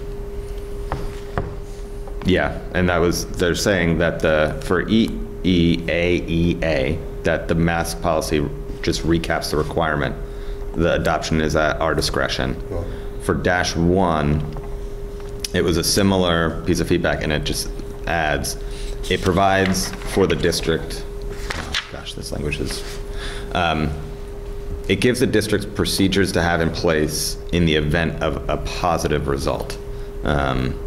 Yeah, and that was, they're saying that the, for E, EEAEA, that the MASC policy just recaps the requirement. The adoption is at our discretion. Well, For dash one, it was a similar piece of feedback, and it just adds, it provides for the district, gosh, this language is, um, it gives the district procedures to have in place in the event of a positive result. Um,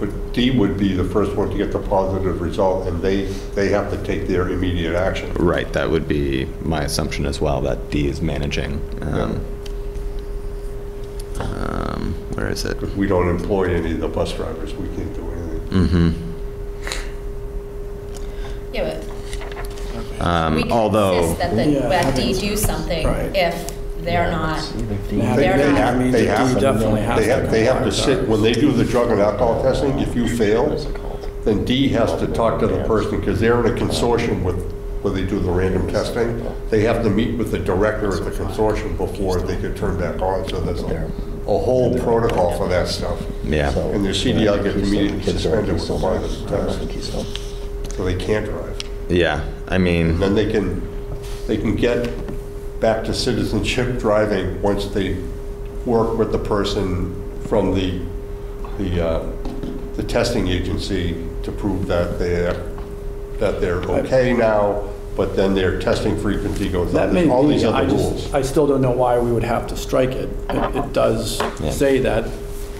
But Dee would be the first one to get the positive result, and they, they have to take their immediate action. Right, that would be my assumption as well, that Dee is managing. um, um, Where is it? Because we don't employ any of the bus drivers, we can't do anything. Mm-hmm. Yeah, but Um, we can although, insist that the, Yeah, that Dee do something Right. if they're not. They- They're they not- have- they you have- definitely have They to have, they have to comply sit, when they do the drug and alcohol testing, if you fail, then Dee has to talk to the person, because they're in a consortium with, where they do the random testing. They have to meet with the director of the consortium before they get turn back on, so there's a, a whole protocol for that stuff. Yeah. And their CDL gets immediately suspended with the part of the test, so they can't drive. Yeah, I mean, Then they can, they can get back to citizenship driving once they work with the person from the, the, uh, the testing agency to prove that they're, that they're okay now, but then their testing frequency goes That up. may There's all these be, I other just, rules. I still don't know why we would have to strike it. It, it does Yeah. say that,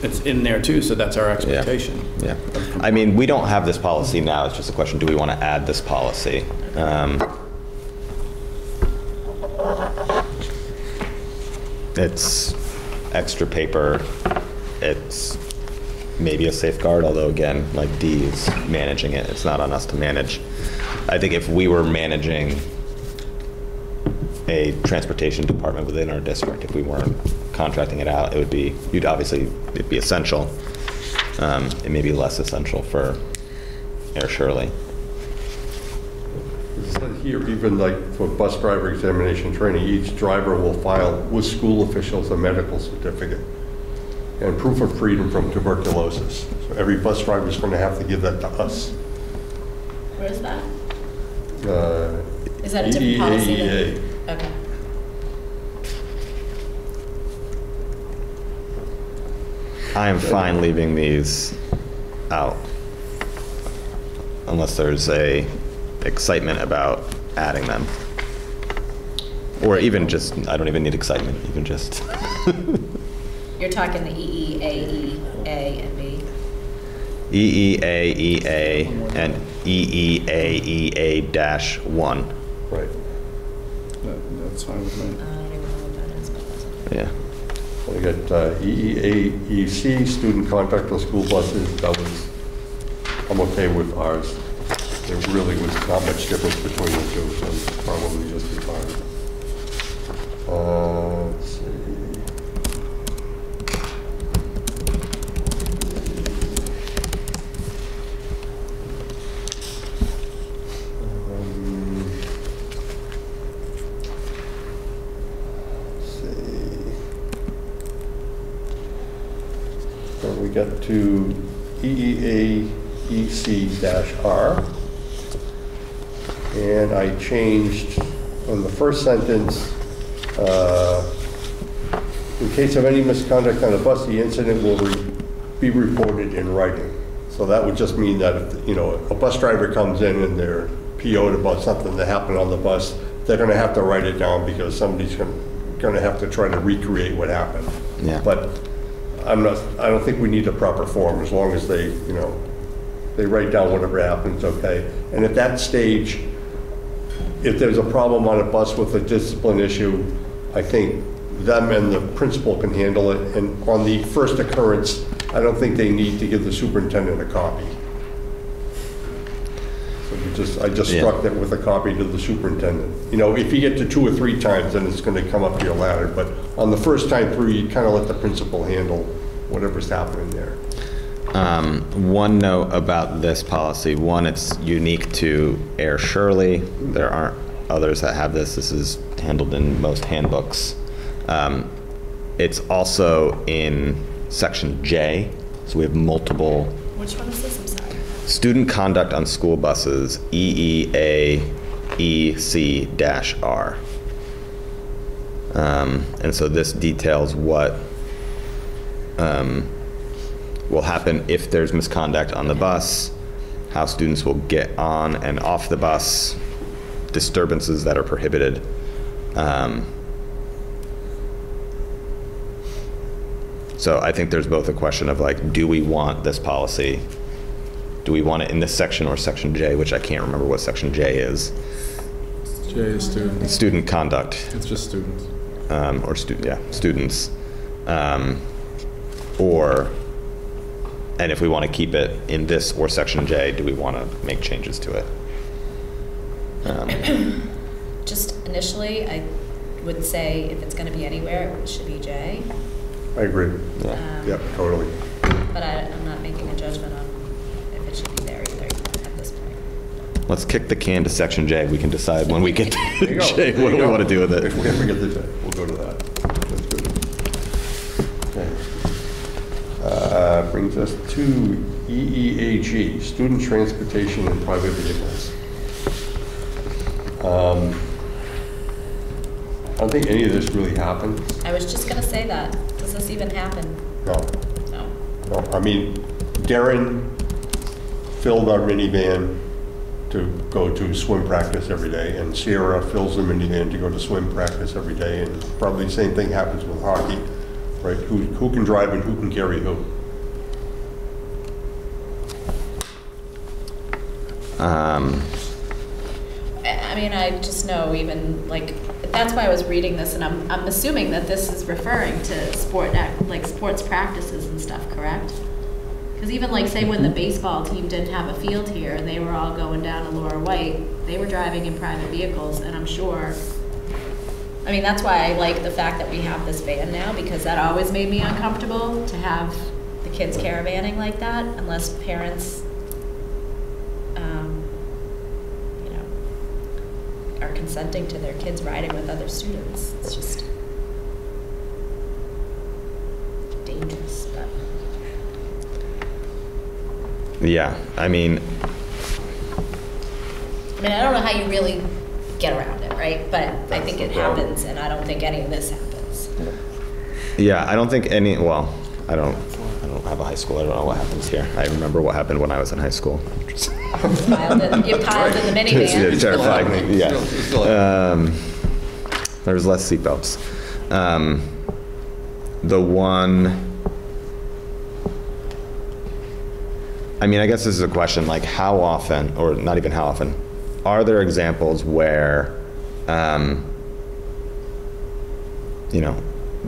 it's in there too, so that's our yeah, expectation. yeah. I mean, we don't have this policy now, it's just a question, do we want to add this policy? Um, It's extra paper, it's maybe a safeguard, although again, like Dee is managing it, it's not on us to manage. I think if we were managing a transportation department within our district, if we weren't contracting it out, it would be, you'd obviously, it'd be essential. Um, It may be less essential for Ayer Shirley. It here, even like for bus driver examination training, each driver will file with school officials a medical certificate and proof of freedom from tuberculosis. So every bus driver is going to have to give that to us. Where is that? Uh, Is that a different policy than- Okay. I am fine leaving these out. Unless there's a excitement about adding them. Or even just, I don't even need excitement, even just, You're talking the E, EEAE, A, and B. E EEAEA and E EEAEA dash one. Right. That- That's fine with I me. don't even know what that is, but that's okay. Yeah. We got uh, EEAEC, student contact on school buses. That was, I'm okay with ours. There really was not much difference between the two, so probably just be fine. Uh, Let's see. Let's see. So we got to EEAEC-R. And I changed on the first sentence, uh, in case of any misconduct on the bus, the incident will re- be reported in writing. So that would just mean that, if, you know, a bus driver comes in and they're PO'd about something that happened on the bus, they're gonna have to write it down because somebody's gonna, gonna have to try to recreate what happened. Yeah. But I'm not, I don't think we need a proper form, as long as they, you know, they write down whatever happens, okay? And at that stage, if there's a problem on a bus with a discipline issue, I think them and the principal can handle it. And on the first occurrence, I don't think they need to give the superintendent a copy. So just, I just Yeah. struck that with a copy to the superintendent. You know, if you get to two or three times, then it's gonna come up your ladder. But on the first time through, you kind of let the principal handle whatever's happening there. Um, One note about this policy, one, it's unique to Ayer Shirley. There aren't others that have this. This is handled in most handbooks. Um, It's also in section J, so we have multiple Which one is this? I'm sorry. student conduct on school buses, E EEAEC-R. Um, And so this details what um, will happen if there's misconduct on the bus, how students will get on and off the bus, disturbances that are prohibited. Um, So I think there's both a question of like, do we want this policy? Do we want it in this section or section J, which I can't remember what section J is? J is students. Student conduct It's just students. um, or stu- yeah, students, um, or, and if we want to keep it in this or section J, do we want to make changes to it? Um, Just initially, I would say if it's going to be anywhere, it should be J. I agree. yeah. Um, Yep, totally. But I, I'm not making a judgment on if it should be there either. At this point. Let's kick the can to section J. We can decide when we get There to you go. J, There what you we go. want to do with it. If it. we ever get to J, we'll go to that. Uh, Brings us to EEAG, Student Transportation in Private Vehicles. Um, I don't think any of this really happens. I was just gonna say that. Does this even happen? No, No. no. I mean, Darren filled our minivan to go to swim practice every day, and Sierra fills the minivan to go to swim practice every day, and probably the same thing happens with hockey, right? Who, who can drive and who can carry who? Um, I mean, I just know even, like, that's why I was reading this, and I'm, I'm assuming that this is referring to sport, act- like, sports practices and stuff, correct? Because even like, say when the baseball team didn't have a field here, and they were all going down to Lura White, they were driving in private vehicles, and I'm sure, I mean, that's why I like the fact that we have this van now, because that always made me uncomfortable to have the kids caravanning like that, unless parents, um, you consenting to their kids riding with other students. It's just dangerous, but. yeah, I mean, I mean, I don't know how you really get around it, right? But I think it happens, and I don't think any of this happens. yeah, I don't think any, well, I don't, don't have a high school. I don't know what happens here. I remember what happened when I was in high school. Piled in- You piled in the It's minivan. terrifying, yeah. Still- still happening. Um, There's less seatbelts. Um, The one, I mean, I guess this is a question, like how often, or not even how often, are there examples where, um, you know,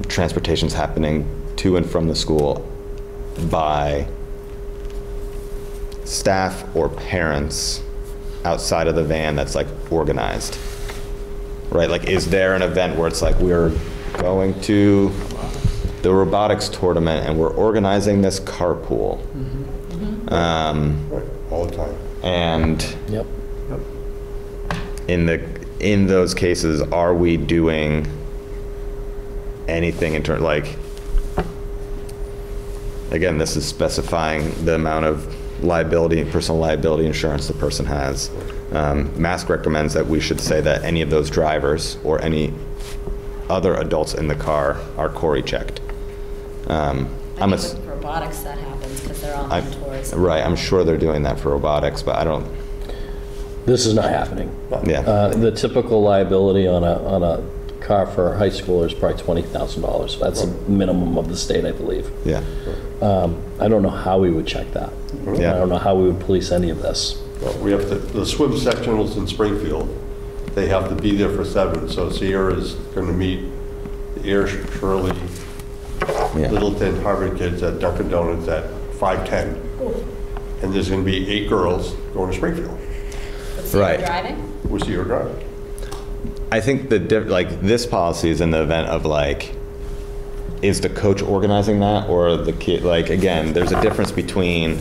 transportation's happening to and from the school by staff or parents outside of the van that's like organized? Right, like is there an event where it's like we're going to the robotics tournament and we're organizing this carpool? Um, Right, all the time. and Yep. in the, in those cases, are we doing anything in terms, like, again, this is specifying the amount of liability, personal liability insurance the person has. Um, MASC recommends that we should say that any of those drivers or any other adults in the car are CORI checked. Um, I I'm think ass- with robotics that happens, because they're all I- on tours. Right, I'm sure they're doing that for robotics, but I don't, This is not happening. yeah. Uh, The typical liability on a, on a car for a high schooler is probably $20,000. That's the minimum of the state, I believe. Yeah, Um, I don't know how we would check that. Yeah. I don't know how we would police any of this. Well, We have to, the swim sectionals in Springfield, they have to be there for seven, so Sierra's going to meet the Ayer Shirley, yeah. Littleton, Harvard kids at Dunkin' Donuts at 5:10. And there's going to be eight girls going to Springfield Let's see, you're Right. driving? with Sierra driving. I think the, diff- like, this policy is in the event of like, is the coach organizing that or the kid, like, again, there's a difference between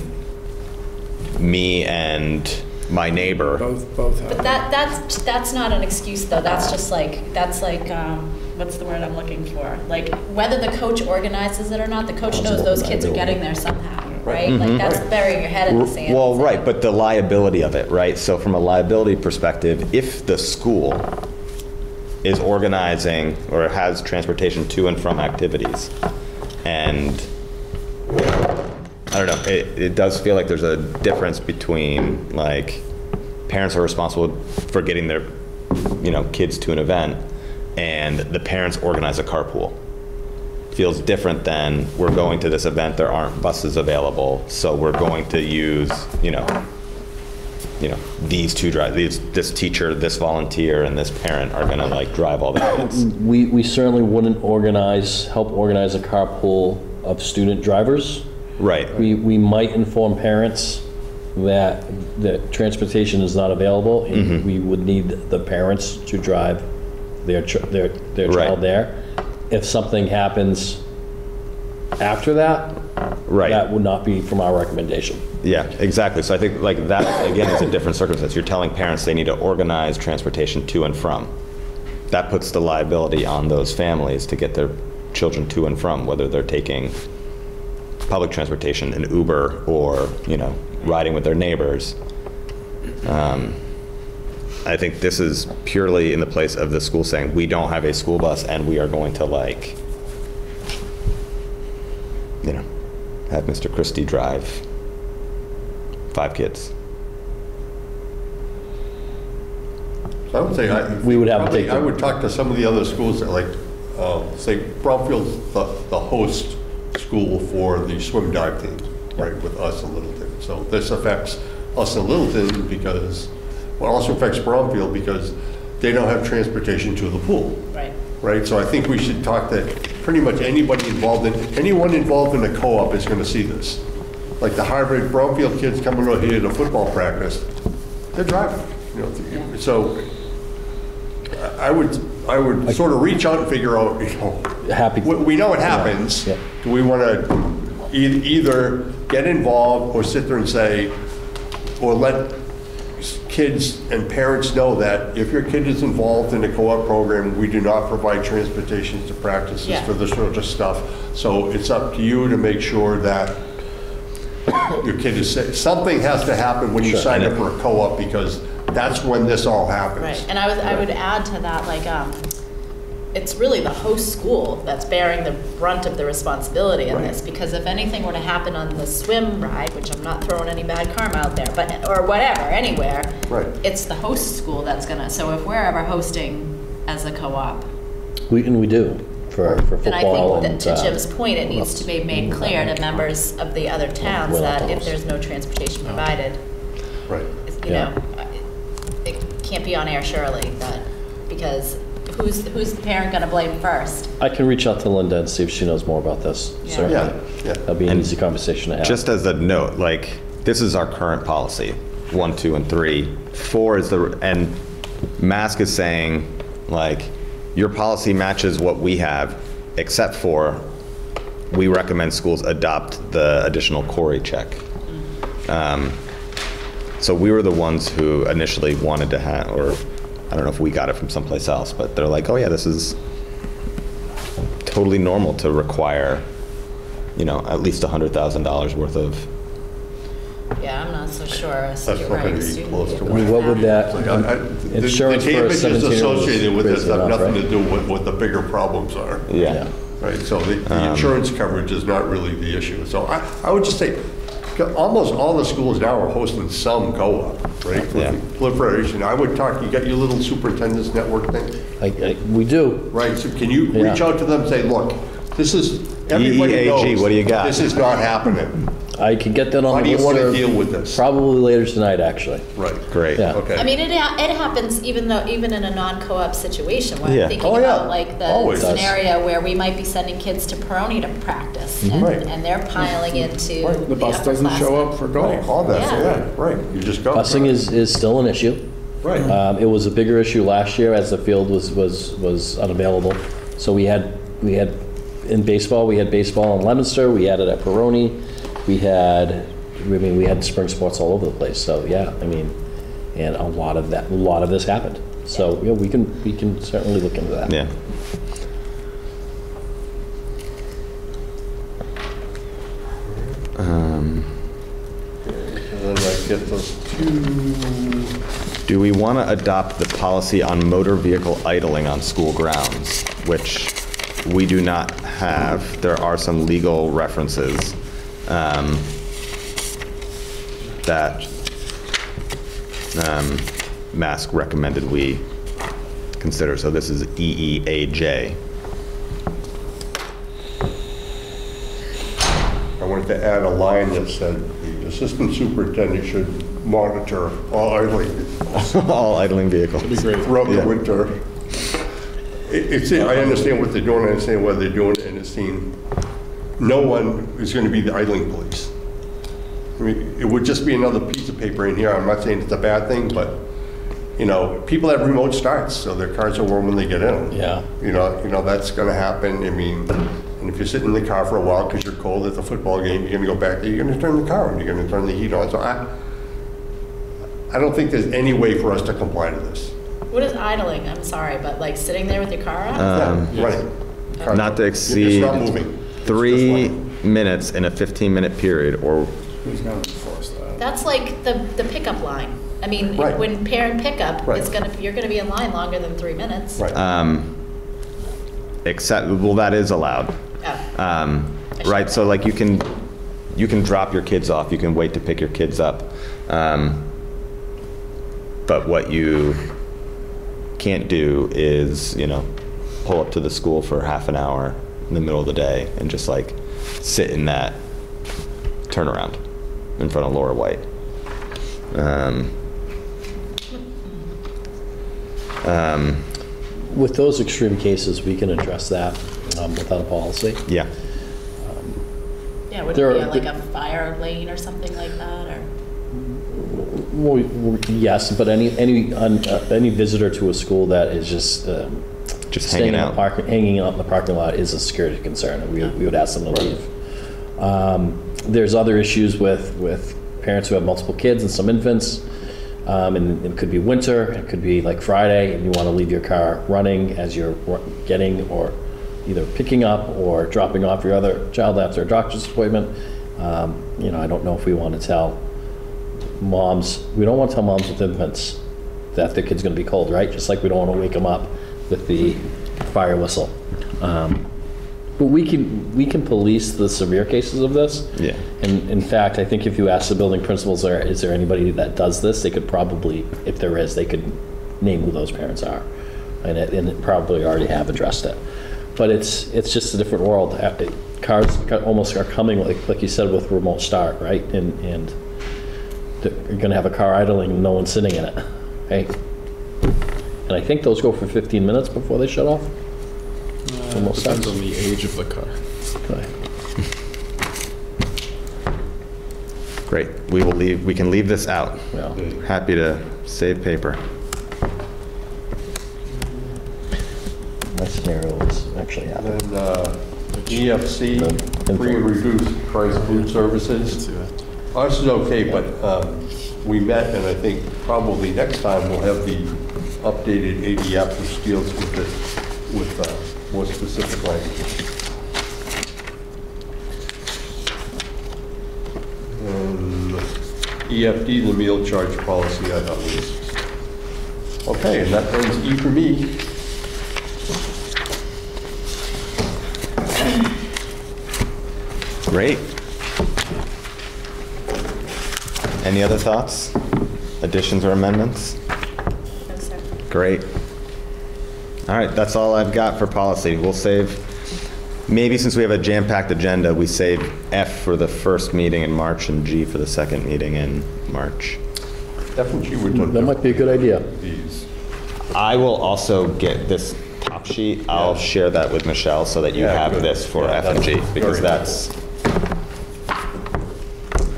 me and my neighbor. Both, both But that, that's, that's not an excuse, though. That's just like, that's like, um, what's the word I'm looking for? Like, whether the coach organizes it or not, the coach knows those kids are getting there somehow, right? Like, that's burying your head in the sand. Well, right, but the liability of it, right? So from a liability perspective, if the school is organizing or has transportation to and from activities, and I don't know, it, it does feel like there's a difference between like parents are responsible for getting their, you know, kids to an event, and the parents organize a carpool. Feels different than we're going to this event, there aren't buses available, so we're going to use, you know, you know, these two drive, these, this teacher, this volunteer, and this parent are gonna like drive all the kids. We, we certainly wouldn't organize, help organize a carpool of student drivers. Right, We, we might inform parents that, that transportation is not available, and mm-hmm. we would need the parents to drive their, ch- their, their Right. child there. If something happens after that, right. that would not be from our recommendation. Yeah, exactly. So I think like that, again, is a different circumstance. You're telling parents they need to organize transportation to and from. That puts the liability on those families to get their children to and from, whether they're taking public transportation, an Uber, or, you know, riding with their neighbors. Um, I think this is purely in the place of the school saying, we don't have a school bus and we are going to like, you know, have Mr. Christie drive five kids. So I would say, I. We would have to take I would talk to some of the other schools that like, uh, say Bromfield's the, the host school for the swim dive team, right, with us in Littleton. So this affects us in Littleton because, well, also affects Brownfield because they don't have transportation to the pool. Right. right? So I think we should talk that pretty much anybody involved in, anyone involved in the co-op is going to see this. Like the Harvard Bromfield kids coming over here to football practice, they're driving, you know, so I I would, I would sort of reach out and figure out, you know, Happy. we, we know it happens. Yeah. Do we want to either get involved or sit there and say, or let kids and parents know that if your kid is involved in a co-op program, we do not provide transportation to practices Yeah. for this sort of stuff. So it's up to you to make sure that your kid is safe. Something has to happen when you Sure. sign up for a co-op because that's when this all happens. Right, and I was, I would add to that, like, um, it's really the host school that's bearing the brunt of the responsibility in this, because if anything were to happen on the swim ride, which I'm not throwing any bad karma out there, but, or whatever, anywhere, Right. it's the host school that's gonna, so if we're ever hosting as a co-op, We, and we do for, for then I football think and. that, to uh, Jim's point, it needs to be made clear to members of the other towns that if there's no transportation provided, Right. you Yeah. know, it can't be on Ayer Shirley, that, because who's, who's the parent gonna blame first? I can reach out to Linda and see if she knows more about this, Yeah. certainly. Yeah, yeah. That'd be an And easy conversation to have. Just as a note, like, this is our current policy, one, two, and three. Four is the, and MASC is saying, like, your policy matches what we have, except for, we recommend schools adopt the additional CORI check. Um, So we were the ones who initially wanted to have, or, I don't know if we got it from someplace else, but they're like, oh yeah, this is totally normal to require, you know, at least $100,000 worth of Yeah, I'm not so sure as That's you're not right. going to be student- close to I what. mean, what would that, Like, I- I- the- insurance for a The damages 17-year-old is associated with this crazy have enough, nothing right? to do with what the bigger problems are. Yeah. Right, so the, the um, insurance coverage is not really the issue. So I, I would just say, almost all the schools now are hosting some co-op, right? Yeah. Proliferation, I would talk, you got your little superintendent's network thing, I, I, we do. right? So can you reach Yeah. out to them, and say, look, this is, everybody EEAG, what do you got? This is not happening. I can get that on How the do you want to list deal with this? probably later tonight, actually. Right. Great. Yeah. Okay. I mean, it, ha- it happens even though, even in a non-co-op situation, where Yeah. I'm thinking Oh, yeah. about like the Always scenario where we might be sending kids to Pirone to practice, and, Right. and they're piling into Right, the bus doesn't show up for Right, golf. all that, Yeah. yeah, right, you just go. Busing is, is still an issue. Right. Um, It was a bigger issue last year as the field was, was, was unavailable. So we had, we had, in baseball, we had baseball in Leominster, we had it at Pirone, we had, I mean, we had spring sports all over the place, so, yeah, I mean, and a lot of that, a lot of this happened. So, yeah, we can, we can certainly look into that. Yeah. Um, And I get those two. Do we want to adopt the policy on motor vehicle idling on school grounds, which we do not have? There are some legal references um, that um, MASC recommended we consider. So this is E EEAJ. I wanted to add a line that said, the assistant superintendent should monitor all idling vehicles All idling vehicles. Be great. throughout the winter. It- It's, I understand what they're doing, I understand why they're doing it, and it seemed, no one is going to be the idling police. I mean, it would just be another piece of paper in here, I'm not saying it's a bad thing, but, you know, people have remote starts, so their cars are warm when they get in. Yeah. You know, you know, that's gonna happen, I mean, And if you're sitting in the car for a while because you're cold at the football game, you're gonna go back there, you're gonna turn the car on, you're gonna turn the heat on. So I, I don't think there's any way for us to comply to this. What is idling? I'm sorry, but like sitting there with your car on? Um, Yeah, Running. Car- Not to exceed. It's exceed not moving. It's three minutes in a 15-minute period, or, Who's going to enforce that? That's like the, the pickup line. I mean, Right. when parent pickup, Right. it's gonna, you're gonna be in line longer than three minutes. Right. um, except, well, that is allowed. Oh, Um, Right, so like you can, you can drop your kids off, you can wait to pick your kids up. Um, But what you can't do is, you know, pull up to the school for half an hour in the middle of the day and just like sit in that turnaround in front of Lura White. Um, um, With those extreme cases, we can address that um, without a policy. Yeah, yeah, would There it be are- like a fire lane or something like that, or? Well, well, yes, but any, any, un- uh, any visitor to a school that is just um, just staying hanging in the out. park, hanging out in the parking lot is a security concern, we, we would ask them to leave. Um, There's other issues with, with parents who have multiple kids and some infants, um, and it could be winter, it could be like Friday, and you want to leave your car running as you're getting or either picking up or dropping off your other child after a doctor's appointment. Um, You know, I don't know if we want to tell moms, we don't want to tell moms with infants that their kid's going to be cold, right? Just like we don't want to wake them up with the fire whistle. Um, But we can, we can police the severe cases of this. Yeah. And in fact, I think if you ask the building principals, are, is there anybody that does this? They could probably, if there is, they could name who those parents are. And it, and it probably already have addressed it. But it's, it's just a different world. Uh, Cars almost are coming, like, like you said, with remote start, right? And, and you're gonna have a car idling and no one sitting in it, right? And I think those go for 15 minutes before they shut off. Almost Depends sense. on the age of the car. Okay. Great, we will leave, we can leave this out. Well, Happy to save paper. my scenario is actually happening. Then uh, EFC, free and reduced price food services. Ours is okay, but um, we met, and I think probably next time we'll have the updated ADF, which deals with it, with uh, more specific language. And EFD, the meal charge policy, I thought was, okay, and that ends E for me. Great. Any other thoughts, additions or amendments? No, sir. Great. All right, that's all I've got for policy. We'll save, maybe since we have a jam-packed agenda, we save F for the first meeting in March and G for the second meeting in March. F and G were done. That might be a good idea. These. I will also get this top sheet. I'll share that with Michelle so that you Yeah, have good. this for Yeah, F and G, because that's,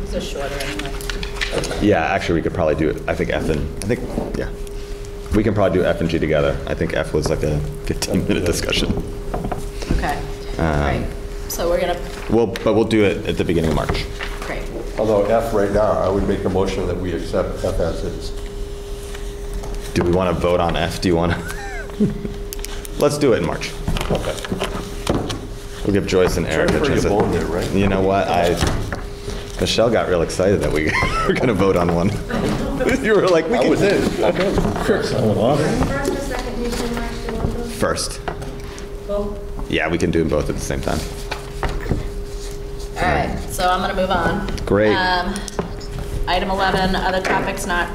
These are shorter anyway. yeah, actually, we could probably do it, I think F and, I think, yeah. We can probably do F and G together. I think F was like a 15-minute discussion. Okay, all right. Um, so we're gonna, Well, but we'll do it at the beginning of March. great. Although F right now, I would make a motion that we accept F as is. Do we want to vote on F? Do you want to? Let's do it in March. Okay. We'll give Joyce and Eric a chance. put to- bone there, right? You know what? I, Michelle got real excited that we were going to vote on one. You were like, we I can. was in. Hold on. First or second meeting in March, want those? First. Both? Yeah, we can do them both at the same time. All right, so I'm gonna move on. Great. Um, Item 11, other topics not,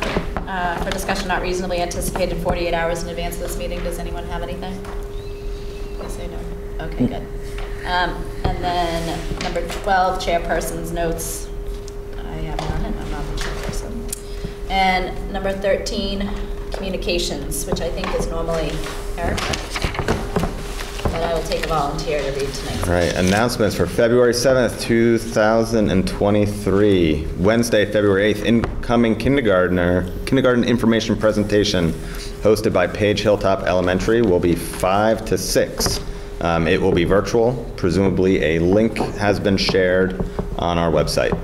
uh, for discussion not reasonably anticipated 48 hours in advance of this meeting. Does anyone have anything? Please say no. Okay, good. Um, And then number 12, chairperson's notes. And number 13, communications, which I think is normally Eric. But I will take a volunteer to read tonight. All right, announcements for February 7th, 2023. Wednesday, February 8th, incoming kindergartner, kindergarten information presentation hosted by Page Hilltop Elementary will be 5 to 6. Um, It will be virtual. Presumably, a link has been shared on our website.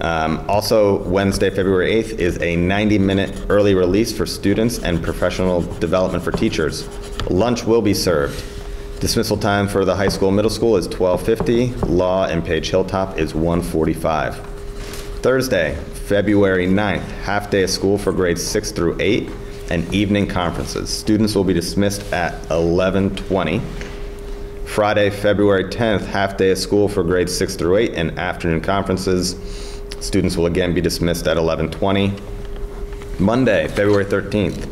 Um, Also, Wednesday, February 8th is a 90-minute early release for students and professional development for teachers. Lunch will be served. Dismissal time for the high school, middle school is 12:50. Law and Page Hilltop is 1:45. Thursday, February 9th, half-day of school for grades 6 through 8 and evening conferences. Students will be dismissed at 11:20. Friday, February 10th, half-day of school for grades 6 through 8 and afternoon conferences. Students will again be dismissed at 11:20. Monday, February 13th,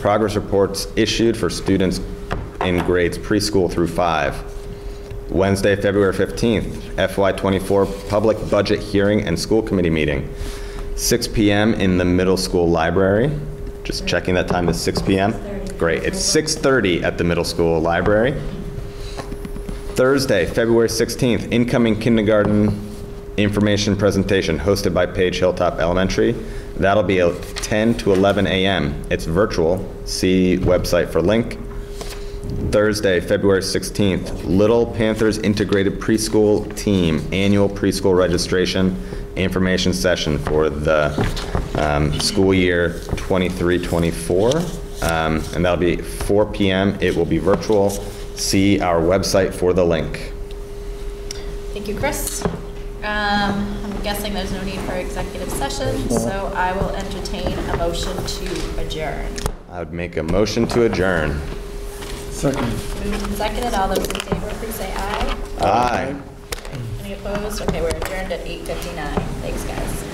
progress reports issued for students in grades preschool through 5. Wednesday, February 15th, FY24 Public Budget Hearing and School Committee Meeting, 6 PM in the middle school library. Just checking that time is 6 PM? Great, it's 6:30 at the middle school library. Thursday, February 16th, incoming kindergarten information presentation hosted by Page Hilltop Elementary. That'll be at 10 to 11 a.m. It's virtual. See website for link. Thursday, February 16th, Little Panthers Integrated Preschool Team Annual Preschool Registration Information Session for the um, school year 23-24. Um, And that'll be 4 PM. It will be virtual. See our website for the link. Thank you, Chris. Um, I'm guessing there's no need for executive session, so I will entertain a motion to adjourn. I would make a motion to adjourn. Second. Moved and seconded, all those in favor, please say aye. Aye. Any opposed? Okay, we're adjourned at 8:59. Thanks, guys.